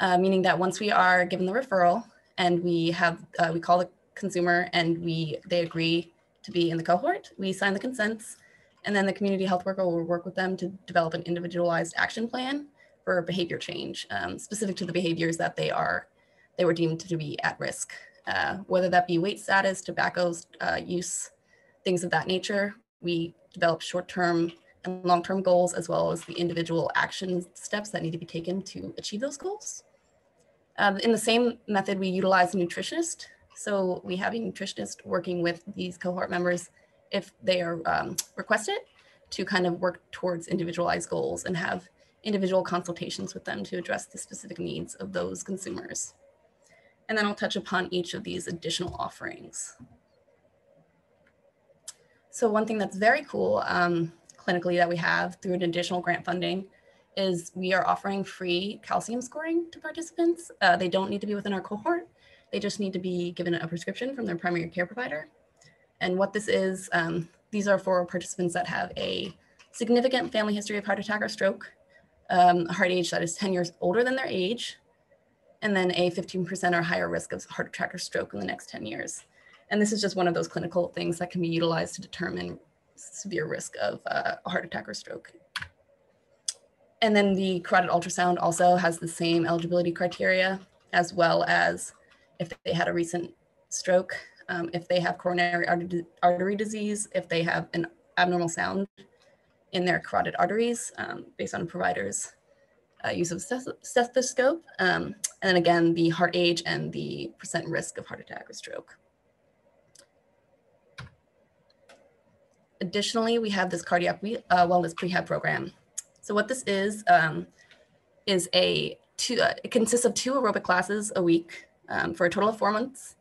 uh, meaning that once we are given the referral and we have, uh, we call the consumer and we, they agree to be in the cohort, we sign the consents and then the community health worker will work with them to develop an individualized action plan for behavior change, um, specific to the behaviors that they are, they were deemed to be at risk, uh, whether that be weight status, tobacco uh, use, things of that nature. We develop short-term and long-term goals, as well as the individual action steps that need to be taken to achieve those goals. Um, in the same method, we utilize a nutritionist. So we have a nutritionist working with these cohort members if they are um, requested to kind of work towards individualized goals and have individual consultations with them to address the specific needs of those consumers. And then I'll touch upon each of these additional offerings. So one thing that's very cool um, clinically that we have through an additional grant funding is we are offering free calcium scoring to participants. Uh, they don't need to be within our cohort. They just need to be given a prescription from their primary care provider. And what this is, um, these are for participants that have a significant family history of heart attack or stroke, um, a heart age that is 10 years older than their age, and then a 15% or higher risk of heart attack or stroke in the next 10 years. And this is just one of those clinical things that can be utilized to determine severe risk of uh, a heart attack or stroke. And then the carotid ultrasound also has the same eligibility criteria, as well as if they had a recent stroke, um, if they have coronary artery disease, if they have an abnormal sound in their carotid arteries, um, based on providers' uh, use of steth- stethoscope, um, and then again, the heart age and the percent risk of heart attack or stroke. Additionally, we have this cardiac uh, wellness prehab program. So what this is, um, is a two, uh, it consists of two aerobic classes a week um, for a total of four months,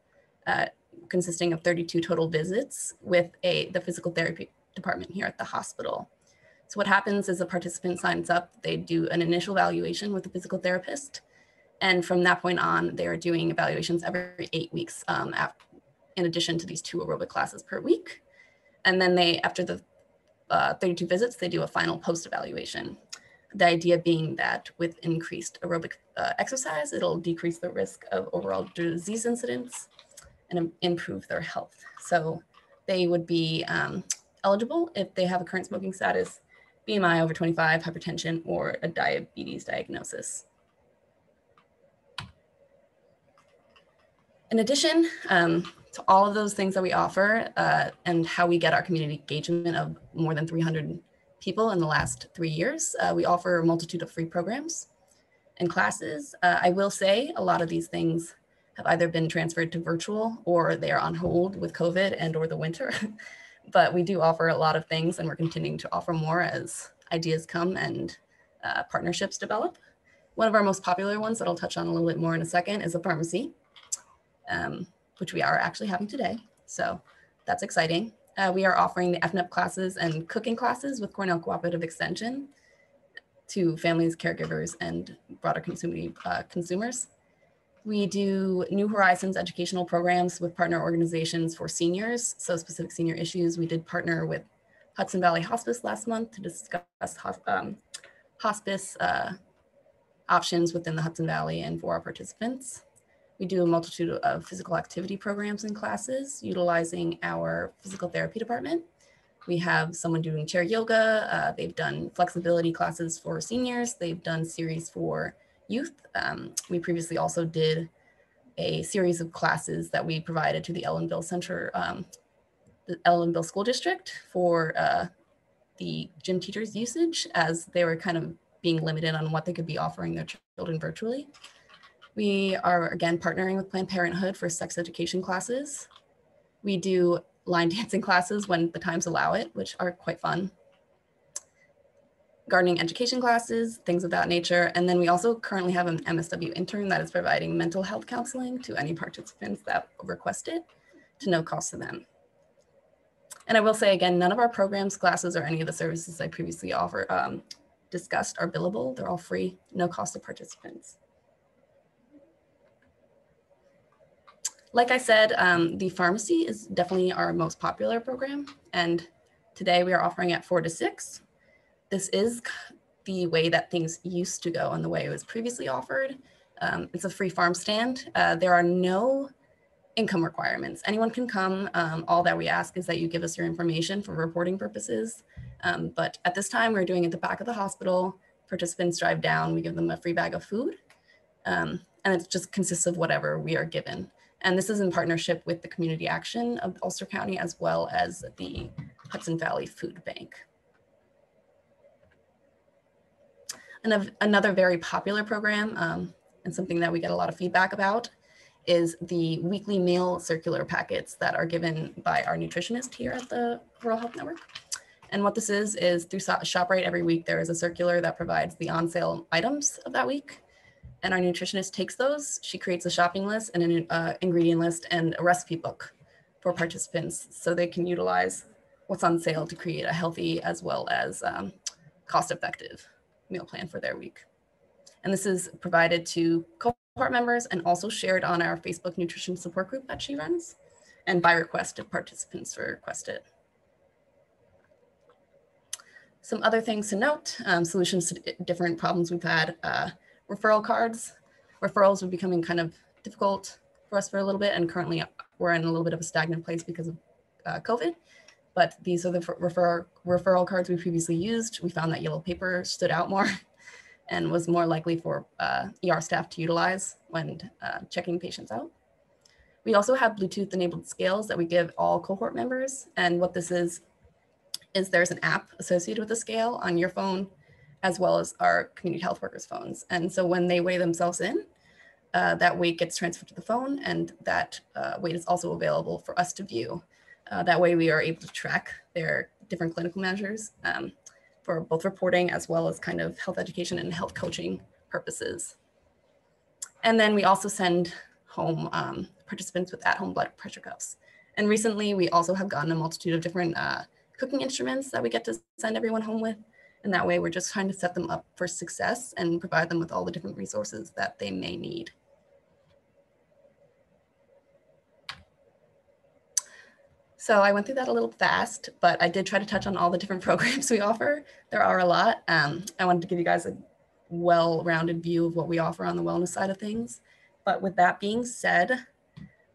uh, consisting of 32 total visits with a the physical therapy department here at the hospital. So what happens is a participant signs up, they do an initial evaluation with the physical therapist. And from that point on, they are doing evaluations every eight weeks um, af- in addition to these two aerobic classes per week. And then they, after the uh, 32 visits, they do a final post evaluation. The idea being that with increased aerobic uh, exercise, it'll decrease the risk of overall disease incidence and improve their health. So they would be um, eligible if they have a current smoking status, BMI over 25, hypertension, or a diabetes diagnosis. In addition um, all of those things that we offer uh, and how we get our community engagement of more than 300 people in the last three years, uh, we offer a multitude of free programs and classes. Uh, I will say a lot of these things have either been transferred to virtual or they are on hold with COVID and or the winter. but we do offer a lot of things and we're continuing to offer more as ideas come and uh, partnerships develop. One of our most popular ones that I'll touch on a little bit more in a second is a Farmacy, um, which we are actually having today. So that's exciting. Uh, we are offering the EFNEP classes and cooking classes with Cornell Cooperative Extension to families, caregivers, and broader consumer, uh, consumers. We do New Horizons educational programs with partner organizations for seniors, so specific senior issues. We did partner with Hudson Valley Hospice last month to discuss um, hospice uh, options within the Hudson Valley and for our participants. We do a multitude of physical activity programs and classes utilizing our physical therapy department. We have someone doing chair yoga. Uh, they've done flexibility classes for seniors. They've done series for youth. Um, we previously also did a series of classes that we provided to the Ellenville Center, um, the Ellenville School District for uh, the gym teachers' usage as they were kind of being limited on what they could be offering their children virtually. We are again partnering with Planned Parenthood for sex education classes. We do line dancing classes when the times allow it, which are quite fun gardening education classes, things of that nature. And then we also currently have an MSW intern that is providing mental health counseling to any participants that request it to no cost to them. And I will say again, none of our programs, classes, or any of the services I previously offer um, discussed are billable. They're all free, no cost to participants. Like I said, um, the Farmacy is definitely our most popular program. And today we are offering at four to six this is the way that things used to go and the way it was previously offered. Um, it's a free farm stand. Uh, there are no income requirements. Anyone can come. Um, all that we ask is that you give us your information for reporting purposes. Um, but at this time, we're doing it at the back of the hospital. Participants drive down. We give them a free bag of food. Um, and it just consists of whatever we are given. And this is in partnership with the Community Action of Ulster County as well as the Hudson Valley Food Bank. And another very popular program um, and something that we get a lot of feedback about is the weekly meal circular packets that are given by our nutritionist here at the Rural Health Network. And what this is, is through ShopRite every week, there is a circular that provides the on sale items of that week. And our nutritionist takes those, she creates a shopping list and an uh, ingredient list and a recipe book for participants so they can utilize what's on sale to create a healthy as well as um, cost effective meal plan for their week. And this is provided to cohort members and also shared on our Facebook nutrition support group that she runs and by request if participants request it. Some other things to note, um, solutions to different problems we've had, uh, referral cards. Referrals were becoming kind of difficult for us for a little bit and currently we're in a little bit of a stagnant place because of uh, COVID but these are the refer referral cards we previously used. We found that yellow paper stood out more and was more likely for uh, ER staff to utilize when uh, checking patients out. We also have Bluetooth enabled scales that we give all cohort members. And what this is, is there's an app associated with the scale on your phone as well as our community health workers phones. And so when they weigh themselves in, uh, that weight gets transferred to the phone and that uh, weight is also available for us to view. Uh, that way we are able to track their different clinical measures um, for both reporting as well as kind of health education and health coaching purposes. And then we also send home um, participants with at-home blood pressure cuffs. And recently we also have gotten a multitude of different uh, cooking instruments that we get to send everyone home with. And that way we're just trying to set them up for success and provide them with all the different resources that they may need. So I went through that a little fast, but I did try to touch on all the different programs we offer. There are a lot. Um, I wanted to give you guys a well-rounded view of what we offer on the wellness side of things. But with that being said,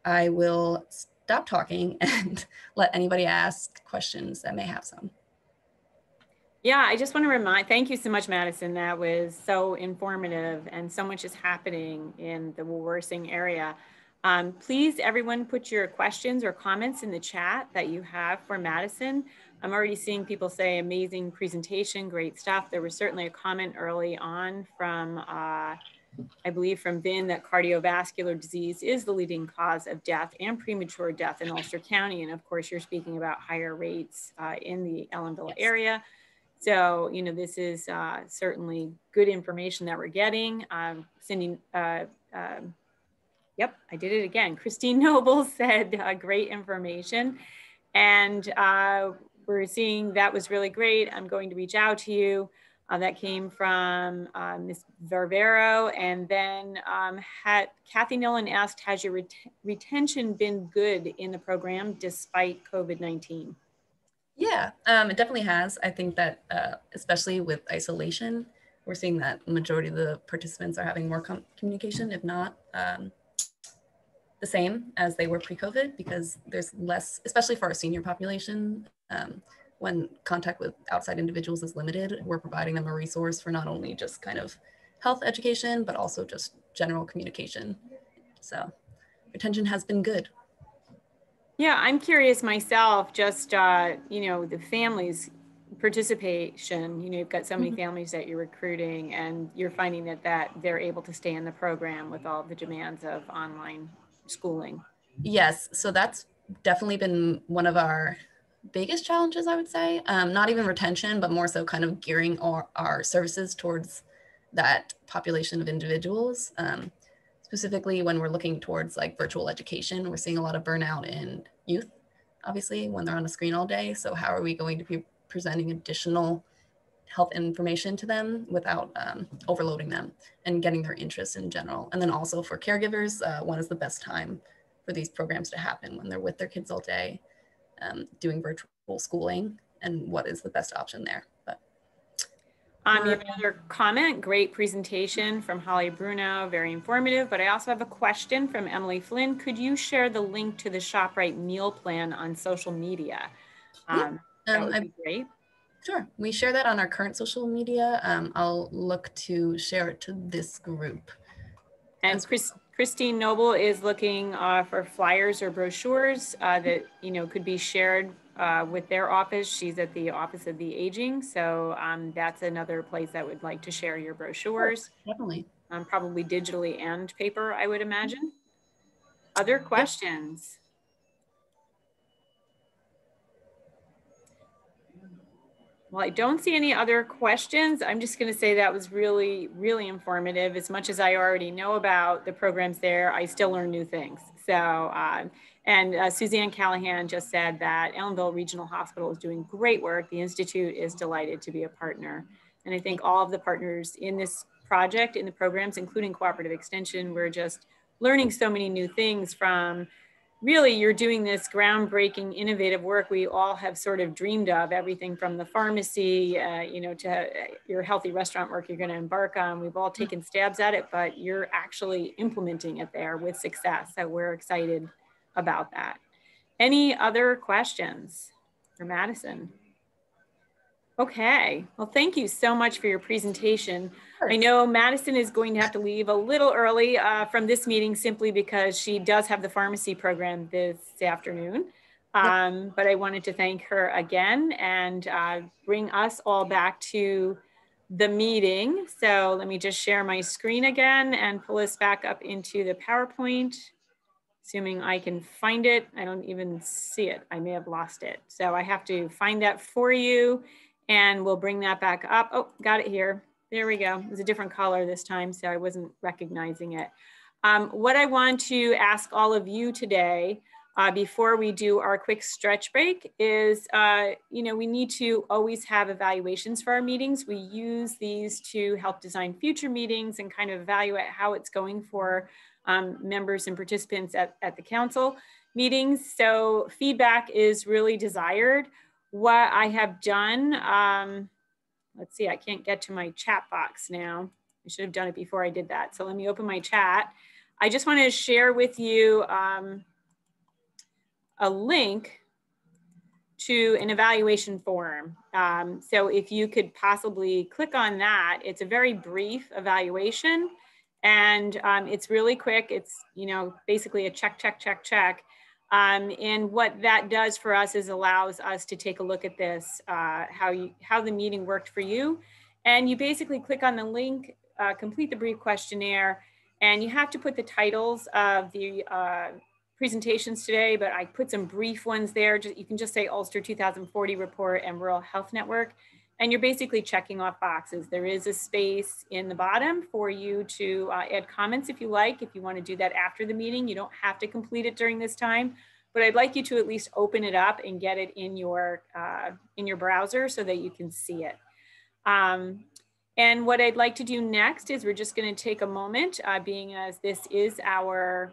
I will stop talking and let anybody ask questions that may have some. Yeah, I just want to remind, thank you so much, Madison. That was so informative and so much is happening in the Wawarsing area. Um, please, everyone, put your questions or comments in the chat that you have for Madison. I'm already seeing people say amazing presentation, great stuff. There was certainly a comment early on from, uh, I believe from Vin that cardiovascular disease is the leading cause of death and premature death in Ulster County. And of course, you're speaking about higher rates uh, in the Ellenville yes. area. So, you know, this is uh, certainly good information that we're getting. Um, Cindy, uh, um, Yep, I did it again. Christine Noble said uh, great information. And uh, we're seeing that was really great. I'm going to reach out to you. Uh, that came from uh, Ms. Varvero. And then um, had, Kathy Nolan asked, has your ret retention been good in the program despite COVID-19? Yeah, um, it definitely has. I think that uh, especially with isolation, we're seeing that majority of the participants are having more communication, if not um, the same as they were pre-COVID because there's less, especially for our senior population, um, when contact with outside individuals is limited, we're providing them a resource for not only just kind of health education, but also just general communication. So retention has been good. Yeah, I'm curious myself, just, uh, you know, the families participation, you know, you've got so many mm-hmm. families that you're recruiting and you're finding that, that they're able to stay in the program with all the demands of online schooling? Yes, so that's definitely been one of our biggest challenges, I would say. Um, not even retention, but more so kind of gearing our, our services towards that population of individuals. Um, specifically, when we're looking towards like virtual education, we're seeing a lot of burnout in youth, obviously, when they're on a screen all day. So, how are we going to be presenting additional health information to them without um, overloading them and getting their interest in general. And then also for caregivers, uh, when is the best time for these programs to happen when they're with their kids all day, um, doing virtual schooling, and what is the best option there. Um, you have another comment, great presentation from Holly Bruno, very informative, but I also have a question from Emily Flynn. Could you share the link to the ShopRite meal plan on social media? Um, yeah. that would be great. Sure. We share that on our current social media. Um, I'll look to share it to this group. And Chris, Christine Noble is looking uh, for flyers or brochures uh, that you know could be shared uh, with their office. She's at the Office of the Aging, so um, that's another place that would like to share your brochures. Oh, definitely. Um, probably digitally and paper, I would imagine. Other questions? Well, I don't see any other questions. I'm just going to say that was really, really informative. As much as I already know about the programs there, I still learn new things. So, um, and uh, Suzanne Callahan just said that Ellenville Regional Hospital is doing great work. The Institute is delighted to be a partner. And I think all of the partners in this project, in the programs, including Cooperative Extension, we're just learning so many new things from really you're doing this groundbreaking innovative work we all have sort of dreamed of everything from the Farmacy uh, you know to uh, your healthy restaurant work you're going to embark on we've all taken stabs at it but you're actually implementing it there with success so we're excited about that any other questions for madison Okay, well, thank you so much for your presentation. I know Madison is going to have to leave a little early uh, from this meeting simply because she does have the Farmacy program this afternoon. Um, but I wanted to thank her again and uh, bring us all back to the meeting. So let me just share my screen again and pull us back up into the PowerPoint. Assuming I can find it. I don't even see it. I may have lost it. So I have to find that for you and we'll bring that back up. Oh, got it here. There we go. It was a different color this time, so I wasn't recognizing it. Um, what I want to ask all of you today uh, before we do our quick stretch break is, uh, you know, we need to always have evaluations for our meetings. We use these to help design future meetings and kind of evaluate how it's going for um, members and participants at, at the council meetings. So feedback is really desired. What I have done, um, let's see, I can't get to my chat box now. I should have done it before I did that. So let me open my chat. I just want to share with you um, a link to an evaluation form. Um, so if you could possibly click on that, it's a very brief evaluation and um, it's really quick. It's, you know, basically a check, check, check, check. Um, and what that does for us is allows us to take a look at this, uh, how, you, how the meeting worked for you. And you basically click on the link, uh, complete the brief questionnaire, and you have to put the titles of the uh, presentations today, but I put some brief ones there. Just, you can just say Ulster 2040 report and Rural Health Network. And you're basically checking off boxes. There is a space in the bottom for you to uh, add comments if you like. If you want to do that after the meeting, you don't have to complete it during this time. But I'd like you to at least open it up and get it in your uh, in your browser so that you can see it. Um, and what I'd like to do next is we're just going to take a moment, uh, being as this is our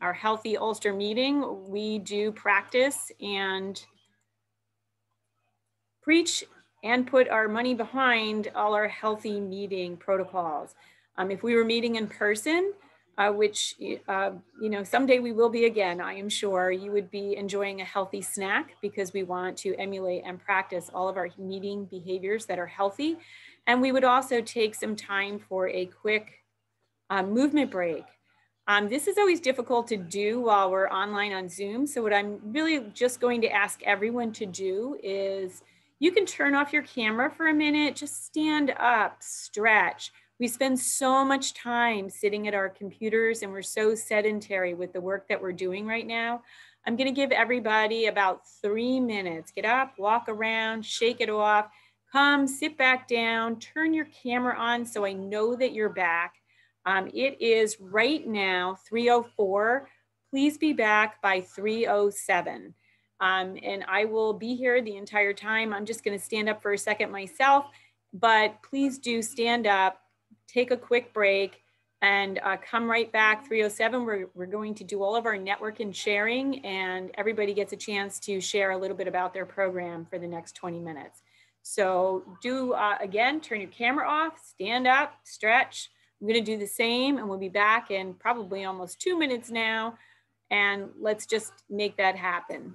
our Healthy Ulster meeting, we do practice and preach and put our money behind all our healthy meeting protocols. Um, if we were meeting in person, uh, which, uh, you know, someday we will be again, I am sure you would be enjoying a healthy snack because we want to emulate and practice all of our meeting behaviors that are healthy. And we would also take some time for a quick uh, movement break. Um, this is always difficult to do while we're online on Zoom. So what I'm really just going to ask everyone to do is you can turn off your camera for a minute, just stand up, stretch. We spend so much time sitting at our computers and we're so sedentary with the work that we're doing right now. I'm gonna give everybody about three minutes. Get up, walk around, shake it off, come, sit back down, turn your camera on so I know that you're back. Um, it is right now 304. Please be back by 307. Um, and I will be here the entire time. I'm just going to stand up for a second myself, but please do stand up, take a quick break, and uh, come right back 307. We're, we're going to do all of our network and sharing, and everybody gets a chance to share a little bit about their program for the next 20 minutes. So do, uh, again, turn your camera off, stand up, stretch, I'm gonna do the same and we'll be back in probably almost two minutes now. And let's just make that happen.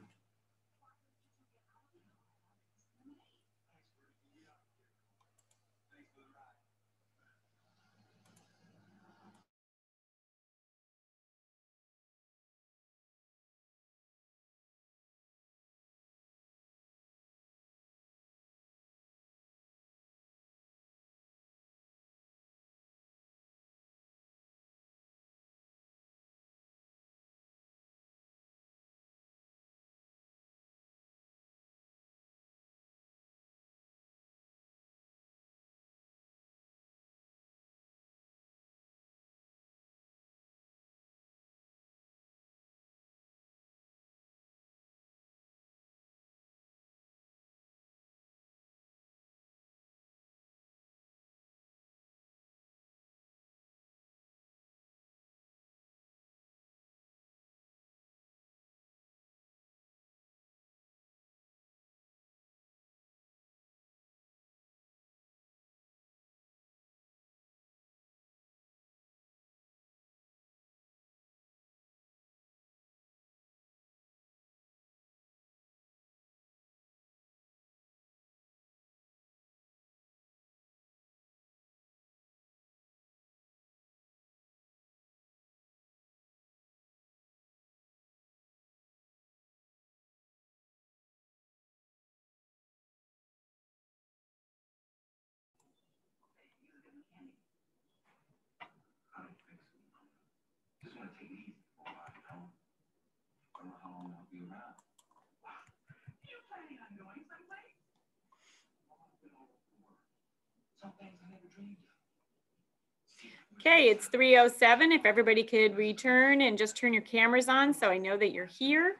Okay, it's 307. If everybody could return and just turn your cameras on so I know that you're here.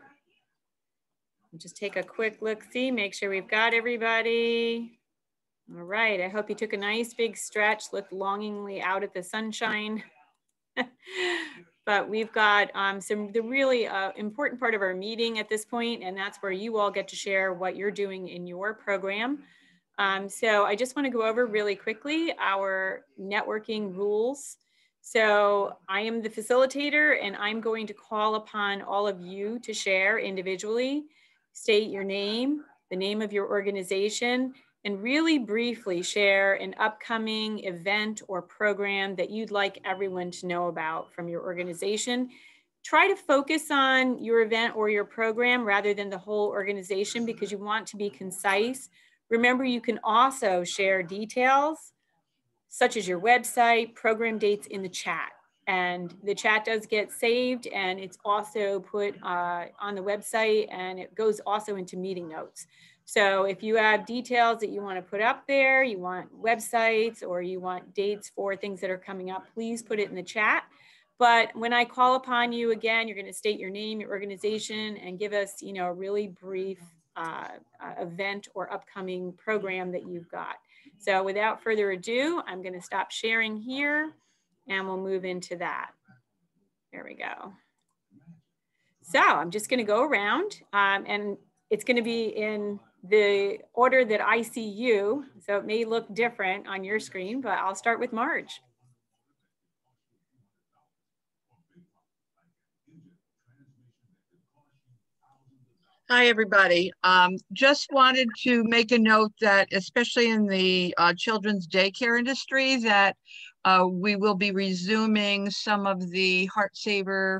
Just take a quick look, see, make sure we've got everybody. All right, I hope you took a nice big stretch, looked longingly out at the sunshine. but we've got um, some the really uh, important part of our meeting at this point, and that's where you all get to share what you're doing in your program. Um, so I just want to go over really quickly our networking rules. So I am the facilitator and I'm going to call upon all of you to share individually, state your name, the name of your organization, and really briefly share an upcoming event or program that you'd like everyone to know about from your organization. Try to focus on your event or your program rather than the whole organization because you want to be concise Remember, you can also share details such as your website, program dates in the chat. And the chat does get saved and it's also put uh, on the website and it goes also into meeting notes. So if you have details that you want to put up there, you want websites or you want dates for things that are coming up, please put it in the chat. But when I call upon you again, you're going to state your name, your organization, and give us, you know, a really brief uh, uh, event or upcoming program that you've got. So without further ado, I'm gonna stop sharing here and we'll move into that. There we go. So I'm just gonna go around um, and it's gonna be in the order that I see you. So it may look different on your screen, but I'll start with Marge. Hi, everybody. Um, just wanted to make a note that, especially in the uh, children's daycare industry, that uh, we will be resuming some of the Heartsaver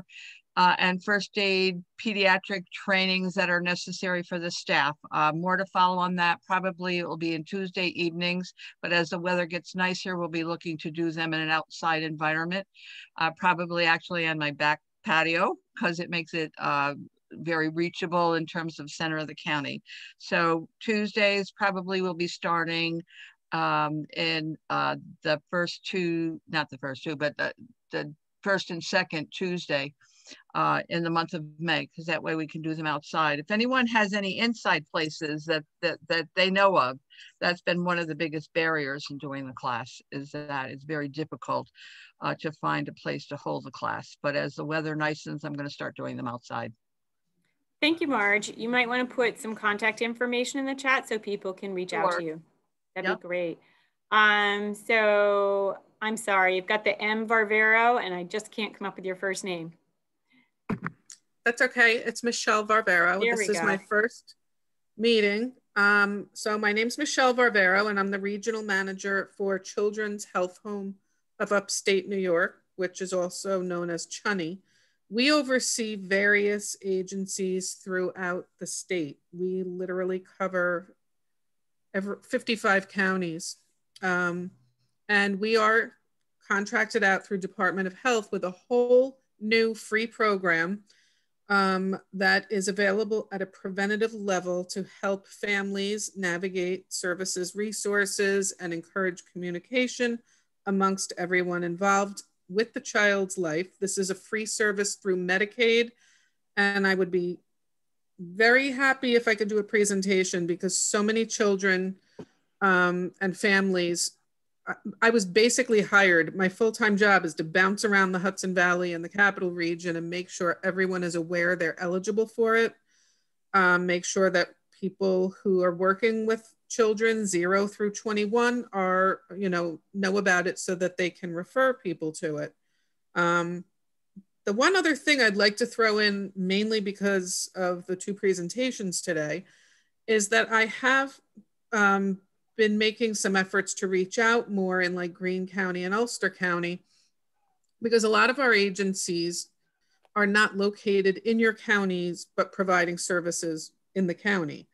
uh, and first aid pediatric trainings that are necessary for the staff. Uh, more to follow on that. Probably it will be in Tuesday evenings, but as the weather gets nicer, we'll be looking to do them in an outside environment, uh, probably actually on my back patio because it makes it uh, very reachable in terms of center of the county. So Tuesdays probably will be starting um, in uh, the first two, not the first two, but the, the first and second Tuesday uh, in the month of May, because that way we can do them outside. If anyone has any inside places that, that, that they know of, that's been one of the biggest barriers in doing the class is that it's very difficult uh, to find a place to hold the class. But as the weather nicens, I'm gonna start doing them outside. Thank you, Marge. You might want to put some contact information in the chat so people can reach sure. out to you. That'd yep. be great. Um, so I'm sorry, you've got the M Varvero and I just can't come up with your first name. That's okay. It's Michelle Varvero. There this is my first meeting. Um, so my name's Michelle Varvero and I'm the regional manager for Children's Health Home of Upstate New York, which is also known as CHUNY we oversee various agencies throughout the state. We literally cover 55 counties. Um, and we are contracted out through Department of Health with a whole new free program um, that is available at a preventative level to help families navigate services resources and encourage communication amongst everyone involved with the child's life. This is a free service through Medicaid. And I would be very happy if I could do a presentation because so many children um, and families. I, I was basically hired. My full time job is to bounce around the Hudson Valley and the capital region and make sure everyone is aware they're eligible for it. Um, make sure that people who are working with children 0 through 21 are you know know about it so that they can refer people to it. Um, the one other thing i'd like to throw in mainly because of the two presentations today is that i have um, been making some efforts to reach out more in like greene county and ulster county because a lot of our agencies are not located in your counties but providing services in the county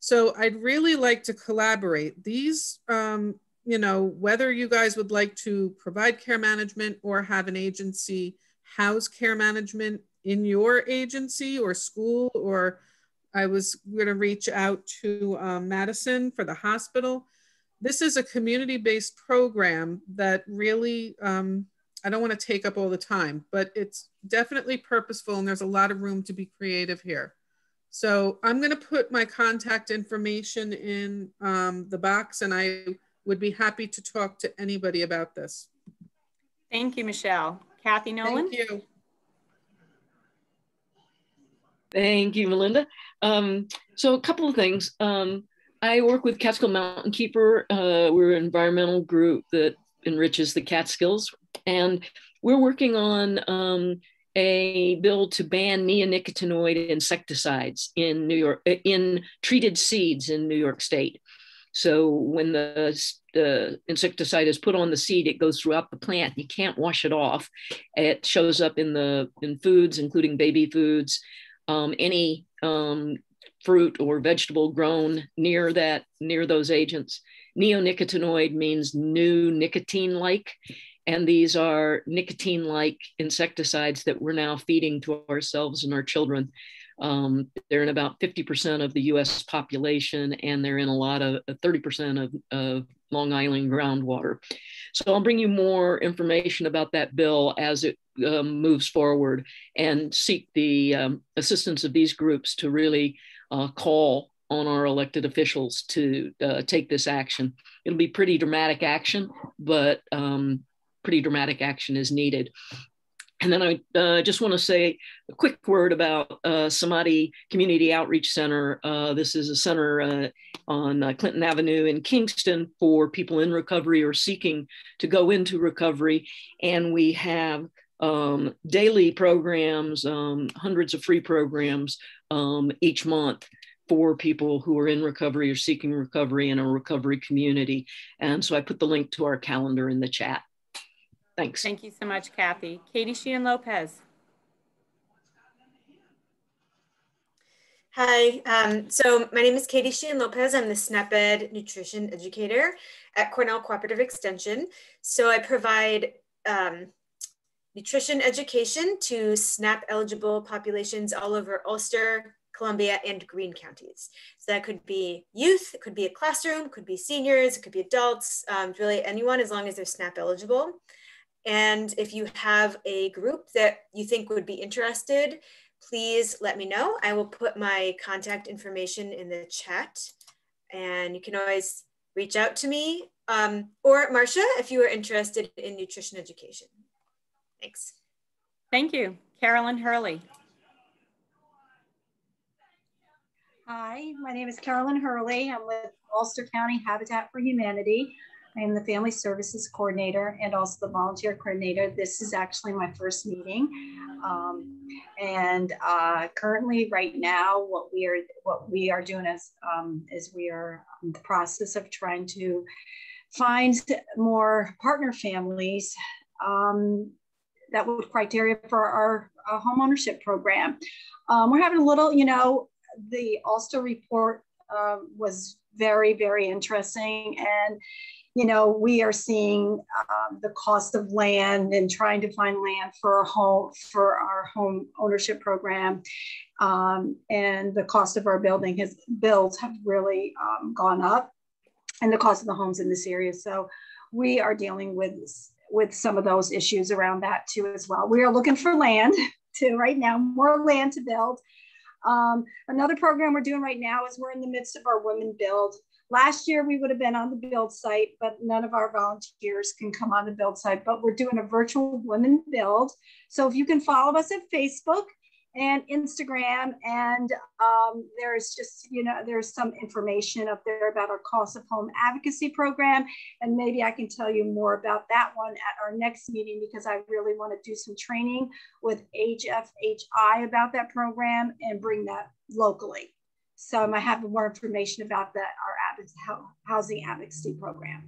so I'd really like to collaborate. These, um, you know, whether you guys would like to provide care management or have an agency house care management in your agency or school, or I was going to reach out to um, Madison for the hospital. this is a community-based program that really, um, I don't want to take up all the time, but it's definitely purposeful and there's a lot of room to be creative here. So I'm going to put my contact information in um, the box and I would be happy to talk to anybody about this. Thank you, Michelle. Kathy Nolan? Thank you. Thank you, Melinda. Um, so a couple of things. Um, I work with Catskill Mountain Keeper. Uh, we're an environmental group that enriches the Catskills. And we're working on um, a bill to ban neonicotinoid insecticides in New York, in treated seeds in New York State. So when the, the insecticide is put on the seed, it goes throughout the plant. You can't wash it off. It shows up in the in foods, including baby foods, um, any um, fruit or vegetable grown near that near those agents. Neonicotinoid means new nicotine-like, and these are nicotine-like insecticides that we're now feeding to ourselves and our children. Um, they're in about 50% of the US population, and they're in a lot of 30% of, of Long Island groundwater. So I'll bring you more information about that bill as it um, moves forward and seek the um, assistance of these groups to really uh, call on our elected officials to uh, take this action. It'll be pretty dramatic action, but um, pretty dramatic action is needed. And then I uh, just want to say a quick word about uh, Samadhi Community Outreach Center. Uh, this is a center uh, on uh, Clinton Avenue in Kingston for people in recovery or seeking to go into recovery. And we have um, daily programs, um, hundreds of free programs um, each month for people who are in recovery or seeking recovery in a recovery community. And so I put the link to our calendar in the chat. Thanks. Thank you so much, Kathy. Katie Sheehan Lopez. Hi, um, so my name is Katie Sheehan Lopez. I'm the SNAP-Ed nutrition educator at Cornell Cooperative Extension. So I provide um, nutrition education to SNAP eligible populations all over Ulster, Columbia, and Greene counties. So that could be youth, it could be a classroom, could be seniors, it could be adults, um, really anyone as long as they're SNAP eligible. And if you have a group that you think would be interested, please let me know. I will put my contact information in the chat and you can always reach out to me um, or Marcia if you are interested in nutrition education. Thanks. Thank you. Carolyn Hurley. Hi, my name is Carolyn Hurley. I'm with Ulster County Habitat for Humanity. I am the Family Services Coordinator and also the Volunteer Coordinator. This is actually my first meeting. Um, and uh, currently, right now, what we are what we are doing is um, is we are in the process of trying to find more partner families um, that would criteria for our uh, home ownership program. Um, we're having a little, you know, the Ulster report uh, was very, very interesting. And, you know, we are seeing um, the cost of land and trying to find land for a home for our home ownership program. Um, and the cost of our building has bills have really um, gone up and the cost of the homes in this area. So we are dealing with with some of those issues around that too as well. We are looking for land to right now, more land to build. Um, another program we're doing right now is we're in the midst of our Women Build. Last year we would have been on the build site, but none of our volunteers can come on the build site, but we're doing a virtual Women Build. So if you can follow us at Facebook, and Instagram. And um, there's just, you know, there's some information up there about our cost of home advocacy program. And maybe I can tell you more about that one at our next meeting because I really want to do some training with HFHI about that program and bring that locally. So I might have more information about that, our housing advocacy program.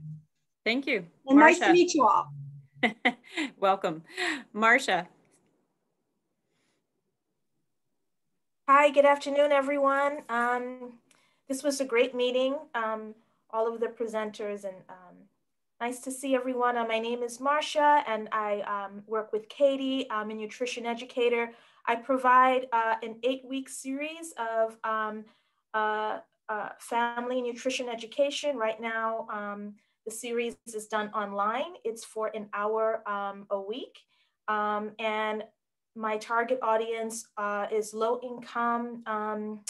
Thank you. Well, nice to meet you all. Welcome. Marcia. Hi, good afternoon, everyone. Um, this was a great meeting, um, all of the presenters, and um, nice to see everyone. Uh, my name is Marcia, and I um, work with Katie. I'm a nutrition educator. I provide uh, an eight-week series of um, uh, uh, family nutrition education. Right now, um, the series is done online. It's for an hour a week. Um, and my target audience uh, is low income um,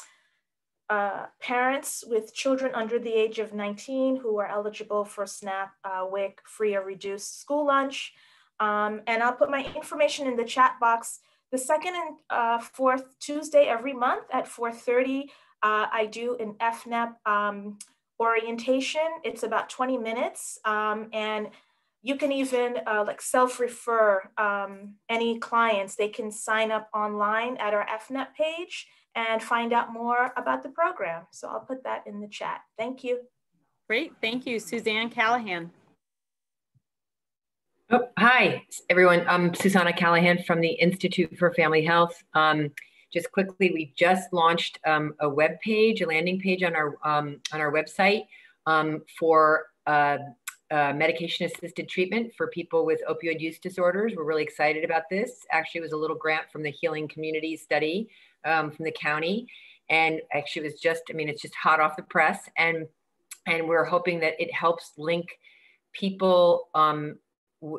uh, parents with children under the age of 19 who are eligible for SNAP, uh, WIC, free or reduced school lunch. Um, and I'll put my information in the chat box. The second and uh, fourth Tuesday every month at 4.30, uh, I do an EFNEP um, orientation. It's about 20 minutes. Um, and you can even uh, like self-refer um, any clients. They can sign up online at our EFNEP page and find out more about the program. So I'll put that in the chat. Thank you. Great, thank you. Suzanne Callahan. Oh, hi, everyone. I'm Susanna Callahan from the Institute for Family Health. Um, just quickly, we just launched um, a web page, a landing page on our um, on our website um, for uh, uh, medication-assisted treatment for people with opioid use disorders. We're really excited about this. Actually, it was a little grant from the Healing Communities study um, from the county, and actually, it was just I mean, it's just hot off the press, and and we're hoping that it helps link people um,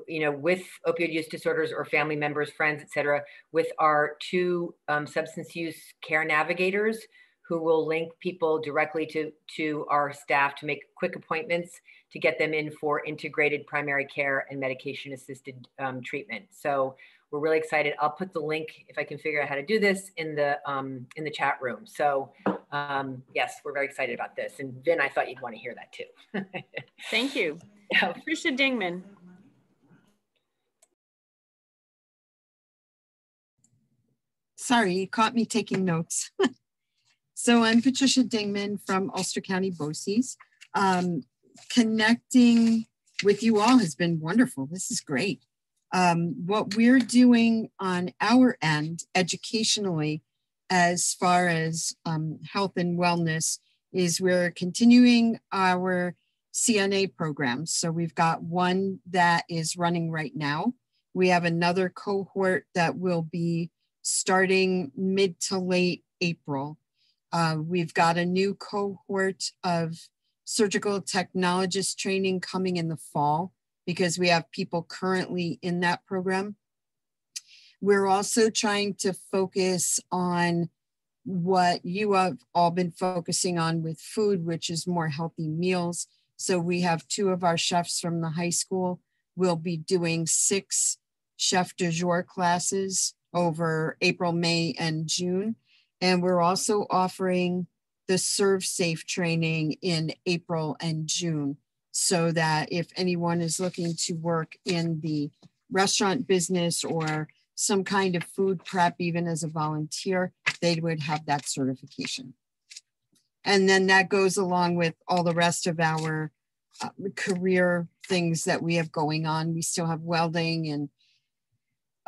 you know, with opioid use disorders or family members, friends, et cetera, with our two um, substance use care navigators who will link people directly to, to our staff to make quick appointments to get them in for integrated primary care and medication assisted um, treatment. So we're really excited. I'll put the link if I can figure out how to do this in the um, in the chat room. So um, yes, we're very excited about this. And Vin, I thought you'd want to hear that too. Thank you. Yeah. Trisha Dingman. Sorry, you caught me taking notes. so I'm Patricia Dingman from Ulster County BOCES. Um, connecting with you all has been wonderful. This is great. Um, what we're doing on our end educationally, as far as um, health and wellness, is we're continuing our CNA programs. So we've got one that is running right now. We have another cohort that will be starting mid to late April. Uh, we've got a new cohort of surgical technologist training coming in the fall because we have people currently in that program. We're also trying to focus on what you have all been focusing on with food, which is more healthy meals. So we have two of our chefs from the high school. We'll be doing six chef de jour classes over April, May, and June. And we're also offering the ServSafe training in April and June so that if anyone is looking to work in the restaurant business or some kind of food prep, even as a volunteer, they would have that certification. And then that goes along with all the rest of our uh, career things that we have going on. We still have welding and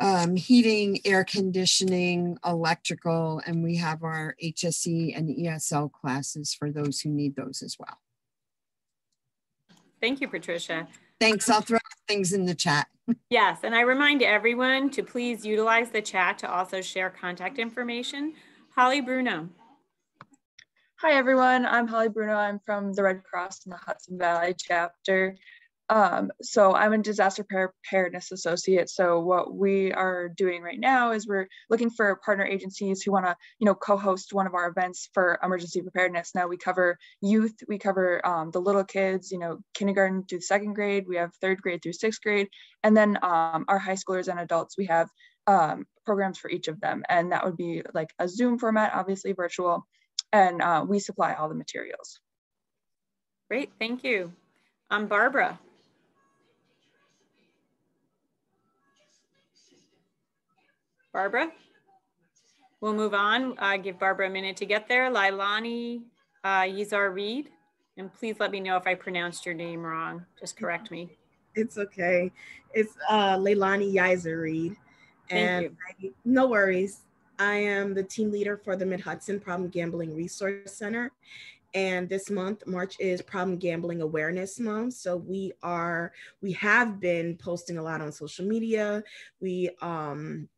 um, heating, air conditioning, electrical, and we have our HSE and ESL classes for those who need those as well. Thank you, Patricia. Thanks. I'll throw things in the chat. yes, and I remind everyone to please utilize the chat to also share contact information. Holly Bruno. Hi, everyone. I'm Holly Bruno. I'm from the Red Cross in the Hudson Valley chapter. Um, so I'm a disaster preparedness associate. So what we are doing right now is we're looking for partner agencies who want to, you know, co-host one of our events for emergency preparedness. Now we cover youth, we cover um, the little kids, you know, kindergarten through second grade, we have third grade through sixth grade, and then um, our high schoolers and adults, we have um, programs for each of them. And that would be like a Zoom format, obviously virtual, and uh, we supply all the materials. Great, thank you. I'm Barbara. Barbara? We'll move on. Uh, give Barbara a minute to get there. Lailani uh, Yizar Reed. And please let me know if I pronounced your name wrong. Just correct me. It's okay. It's uh, Leilani Yizer Reed. And I, no worries. I am the team leader for the Mid Hudson Problem Gambling Resource Center. And this month, March is Problem Gambling Awareness Month. So we are, we have been posting a lot on social media. We um,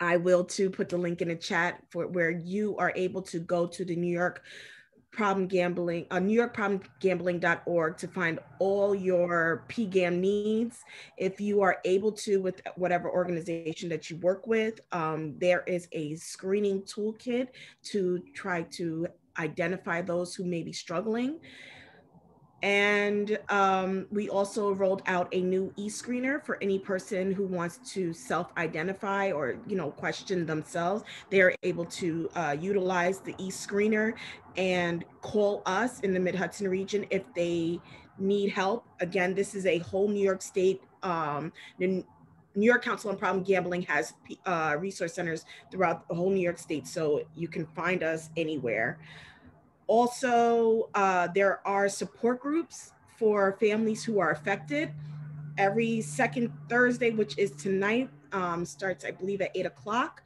I will too put the link in the chat for where you are able to go to the New York problem gambling uh, new york problem gambling.org to find all your pgam needs. If you are able to with whatever organization that you work with um, there is a screening toolkit to try to identify those who may be struggling and um, we also rolled out a new e-screener for any person who wants to self-identify or you know question themselves. They're able to uh, utilize the e-screener and call us in the Mid Hudson region if they need help. Again, this is a whole New York State. Um, New York Council on Problem Gambling has uh, resource centers throughout the whole New York State, so you can find us anywhere. Also, uh, there are support groups for families who are affected. Every second Thursday, which is tonight, um, starts, I believe, at eight o'clock.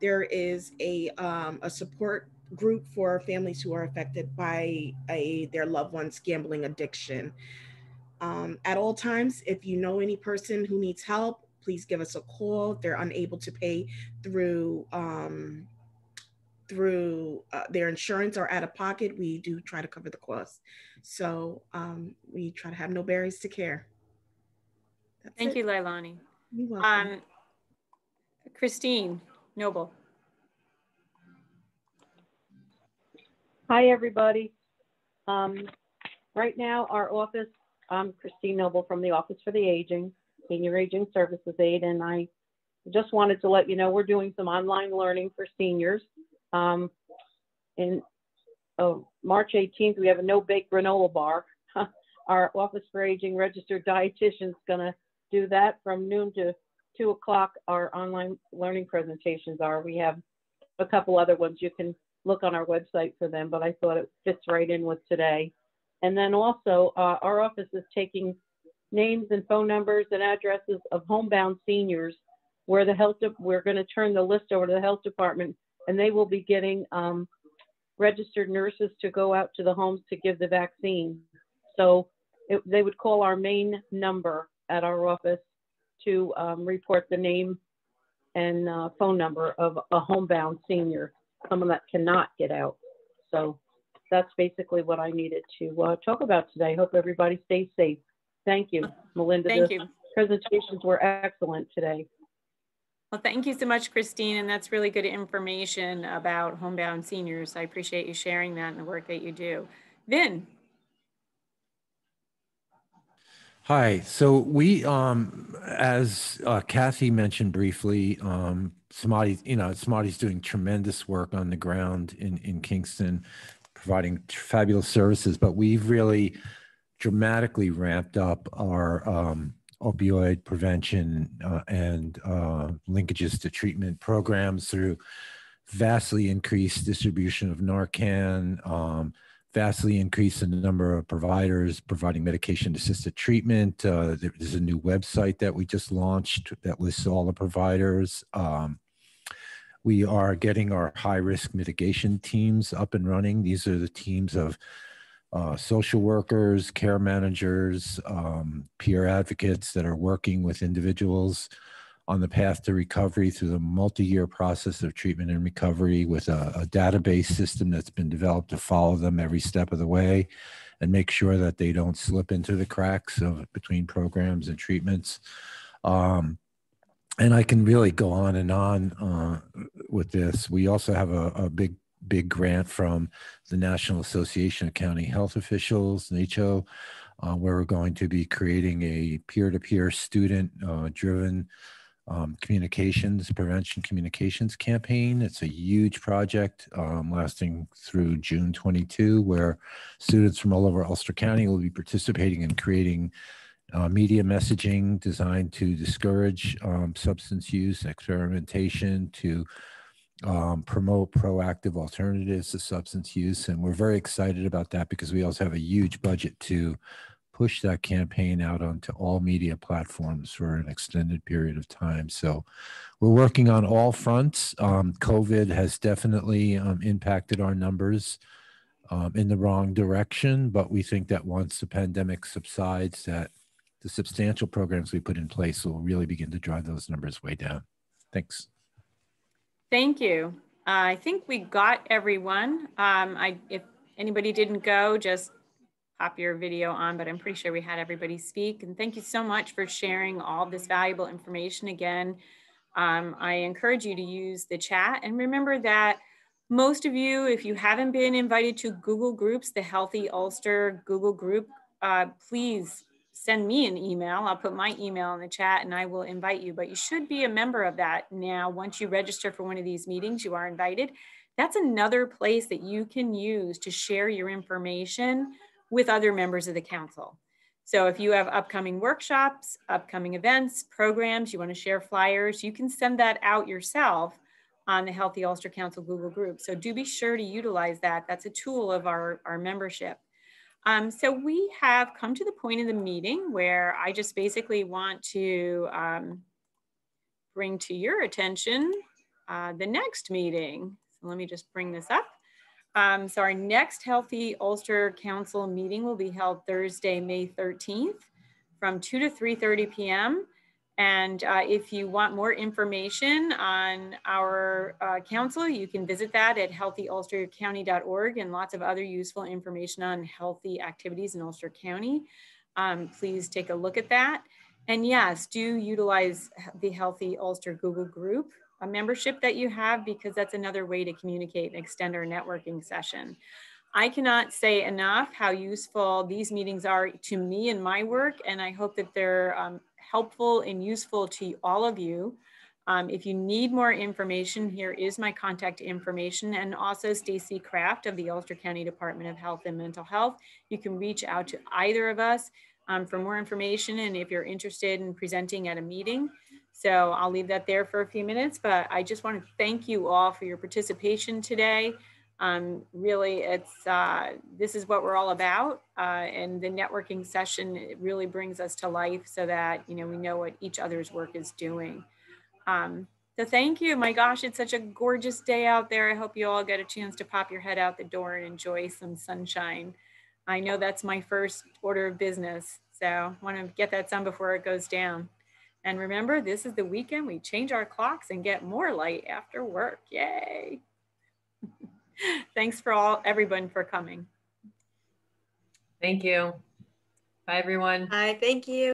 There is a, um, a support group for families who are affected by a, their loved one's gambling addiction. Um, at all times, if you know any person who needs help, please give us a call. If they're unable to pay through um, through uh, their insurance or out of pocket, we do try to cover the cost. So um, we try to have no barriers to care. That's Thank it. you, Lailani. You're welcome. Um, Christine Noble. Hi, everybody. Um, right now, our office, I'm Christine Noble from the Office for the Aging, Senior Aging Services Aid, and I just wanted to let you know we're doing some online learning for seniors. Um, in oh, March 18th, we have a no bake granola bar. Our Office for Aging registered dietitian is going to do that from noon to two o'clock. Our online learning presentations are. We have a couple other ones. You can look on our website for them, but I thought it fits right in with today. And then also, uh, our office is taking names and phone numbers and addresses of homebound seniors where the health, de- we're going to turn the list over to the health department and they will be getting um, registered nurses to go out to the homes to give the vaccine. So it, they would call our main number at our office to um, report the name and uh, phone number of a homebound senior, someone that cannot get out. So that's basically what I needed to uh, talk about today. Hope everybody stays safe. Thank you, Melinda. Thank the you. Presentations were excellent today. Well, thank you so much, Christine. And that's really good information about homebound seniors. I appreciate you sharing that and the work that you do. Vin. Hi. So we, um, as uh, Kathy mentioned briefly, um, Samadhi, you know, Samadhi's doing tremendous work on the ground in, in Kingston, providing fabulous services, but we've really dramatically ramped up our um, opioid prevention uh, and uh, linkages to treatment programs through vastly increased distribution of Narcan, um, vastly increased the number of providers providing medication assisted treatment. Uh, there's a new website that we just launched that lists all the providers. Um, we are getting our high risk mitigation teams up and running. These are the teams of uh, social workers, care managers, um, peer advocates that are working with individuals on the path to recovery through the multi-year process of treatment and recovery with a, a, database system that's been developed to follow them every step of the way and make sure that they don't slip into the cracks of between programs and treatments. Um, and I can really go on and on uh, with this. We also have a, a big big grant from the National Association of County Health Officials, NACCHO, uh, where we're going to be creating a peer-to-peer student-driven uh, um, communications, prevention communications campaign. It's a huge project um, lasting through June 22, where students from all over Ulster County will be participating in creating uh, media messaging designed to discourage um, substance use, experimentation, to um, promote proactive alternatives to substance use. And we're very excited about that because we also have a huge budget to push that campaign out onto all media platforms for an extended period of time. So we're working on all fronts. Um, COVID has definitely um, impacted our numbers um, in the wrong direction, but we think that once the pandemic subsides, that the substantial programs we put in place will really begin to drive those numbers way down. Thanks. Thank you. Uh, I think we got everyone. Um, I, if anybody didn't go, just pop your video on, but I'm pretty sure we had everybody speak. And thank you so much for sharing all this valuable information again. Um, I encourage you to use the chat and remember that most of you, if you haven't been invited to Google Groups, the Healthy Ulster Google group, uh, please send me an email. I'll put my email in the chat and I will invite you, but you should be a member of that now. Once you register for one of these meetings, you are invited. That's another place that you can use to share your information with other members of the council. So if you have upcoming workshops, upcoming events, programs, you want to share flyers, you can send that out yourself on the Healthy Ulster Council Google group. So do be sure to utilize that. That's a tool of our, our membership. Um, so we have come to the point in the meeting where I just basically want to um, bring to your attention uh, the next meeting. So let me just bring this up. Um, so our next Healthy Ulster Council meeting will be held Thursday, May 13th from 2 to 3.30 p.m. And uh, if you want more information on our uh, council, you can visit that at healthyulstercounty.org and lots of other useful information on healthy activities in Ulster County. Um, please take a look at that. And yes, do utilize the Healthy Ulster Google group a membership that you have because that's another way to communicate and extend our networking session. I cannot say enough how useful these meetings are to me in my work, and I hope that they're um, helpful and useful to all of you. Um, if you need more information, here is my contact information and also Stacy Kraft of the Ulster County Department of Health and Mental Health. You can reach out to either of us um, for more information and if you're interested in presenting at a meeting. So I'll leave that there for a few minutes, but I just want to thank you all for your participation today. Um, really, it's uh, this is what we're all about, uh, and the networking session it really brings us to life so that you know we know what each other's work is doing. Um, so thank you. My gosh, it's such a gorgeous day out there. I hope you all get a chance to pop your head out the door and enjoy some sunshine. I know that's my first order of business, so I want to get that sun before it goes down. And remember, this is the weekend we change our clocks and get more light after work. Yay! Thanks for all, everyone for coming. Thank you. Bye, everyone. Hi, thank you.